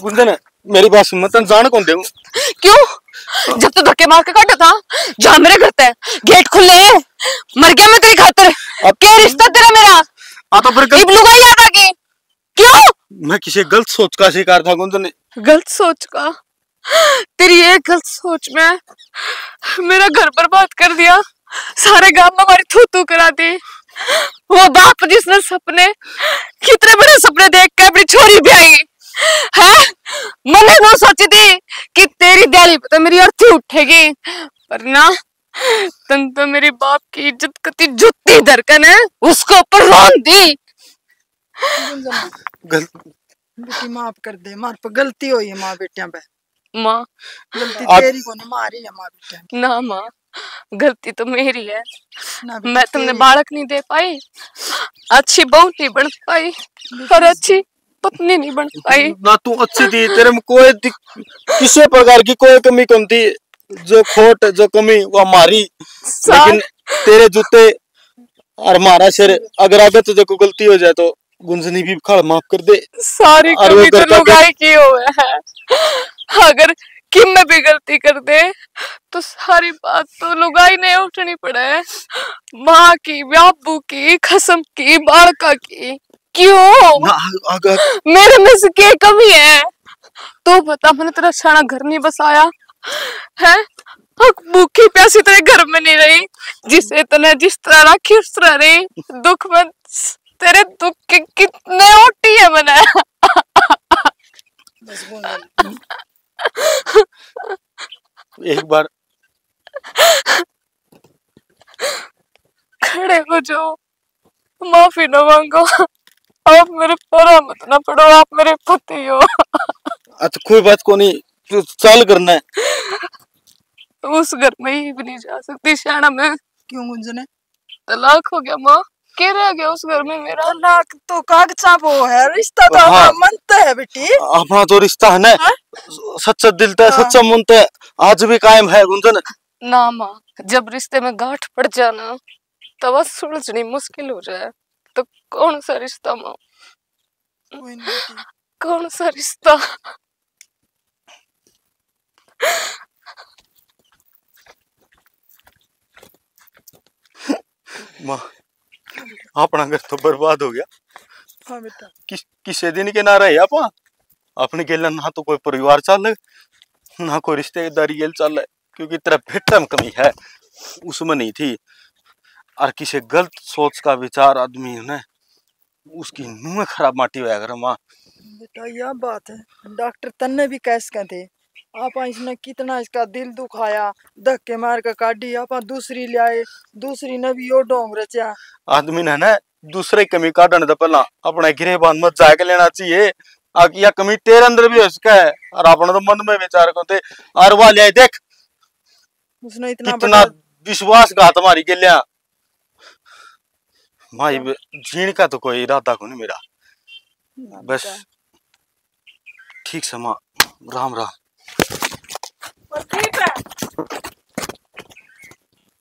गुंजन मेरी बात सुन मैं जान कौन दे क्यों? जब तू तो धक्के मार के काटा था जा मेरे घर पे गेट खुले मर गया मैं तेरी खातिर। अब- क्या रिश्ता तेरा मेरा? आ तो फिर इब लुगाई याद आ गई। क्यों? मैं किसी गलत सोच का शिकार था गुंजन। गलत सोच का? तेरी एक गलत सोच में मेरा घर बर्बाद कर दिया। सारे गाँव में हमारी थू थू करा दी। वो बाप जिसने सपने, कितने बड़े सपने देख के अपनी छोरी भी आई है? मैंने वो सोची थी कि तेरी दियाली पे तो मेरी अर्थी उठेगी। पर ना तुम तो मेरे बाप की इज़्ज़त कती जुत्ती धड़कन है उसको ऊपर रोन दी। गलत माफ़ कर दे, मार पर गलती हुई है माँ बेटिया पे। माँ। गलती तेरी को नहीं मारी है माँ ना माँ गलती तो मेरी है। ना मैं तुमने बालक नहीं दे पाई अच्छी बहू नहीं बन पाई और अच्छी पत्नी नहीं बन पाई। ना तू अच्छी थी तेरे में कोई किसी प्रकार की कोई कमी कौन थी? जो खोट जो कमी वो हमारी। लेकिन तेरे जूते और हमारा सिर अगर आगे तुझे को गलती हो जाए तो गुंजनी भी खड़ माफ़ कर दे। सारी कमी तो लुगाई की हुए है। अगर किम में भी गलती कर दे तो सारी बात तो लुगाई ने उठनी पड़े। माँ की बाबू की खसम की बालका की। क्यों? अगर मेरे में से क्या कमी है? तो बता मैंने तेरा शाना घर नहीं बसाया। है? भूखी प्यासी तेरे घर में नहीं रही। जिसे तने जिस तरह रखी उस तरह रही। दुख में तेरे दुख के कितने ओटी है मैंने। एक बार खड़े हो जाओ। माफ़ी ना मांगो। आप मेरे पर मत ना पड़ो आप मेरे पति हो। अच्छा कोई बात को नहीं तू चाल करना है। उस घर में ही भी नहीं जा सकती शाना में। क्यों गुंजन तलाक हो गया माँ। क्या रह गया उस घर में मेरा? तलाक तो कागजा वो है रिश्ता तो हाँ। मनता है बेटी। अपना तो रिश्ता है ना। सच्चा दिल था सच्चा मन था आज भी कायम है गुंजन। ना माँ जब रिश्ते में गांठ पड़ जाना तब सुलझनी मुश्किल हो जाए। तो कौन सा रिश्ता माँ? कौन सा रिश्ता? माँ अपना घर तो बर्बाद हो गया हाँ बेटा किस किसे दिन के ना रहे आपा अपने गेल ना तो कोई परिवार चल ना कोई रिश्तेदारी गेल चल क्योंकि तेरा भेटा में कमी है उसमें नहीं थी और किसी गलत सोच का विचार आदमी है ना उसकी में खराब माटी होया कर माँ बेटा यह बात है डॉक्टर तन्ने भी कैस कहते आप इसने कितना इसका दिल दुखाया धक्के मार कर काटी आप दूसरी ले आए दूसरी ने भी यो डोंग रचा। आदमी ने ना दूसरे कमी काटने तो पहला अपने गिरेबान मत जाके लेना चाहिए। या कमी तेरे अंदर भी हो सका है और अपने तो मन में विचार करते और वाले देख उसने इतना कितना बड़ा विश्वासघात हमारी के लिया भाई जीण का तो कोई इरादा को नहीं मेरा। बस ठीक समा Ram Ram. Let's keep it.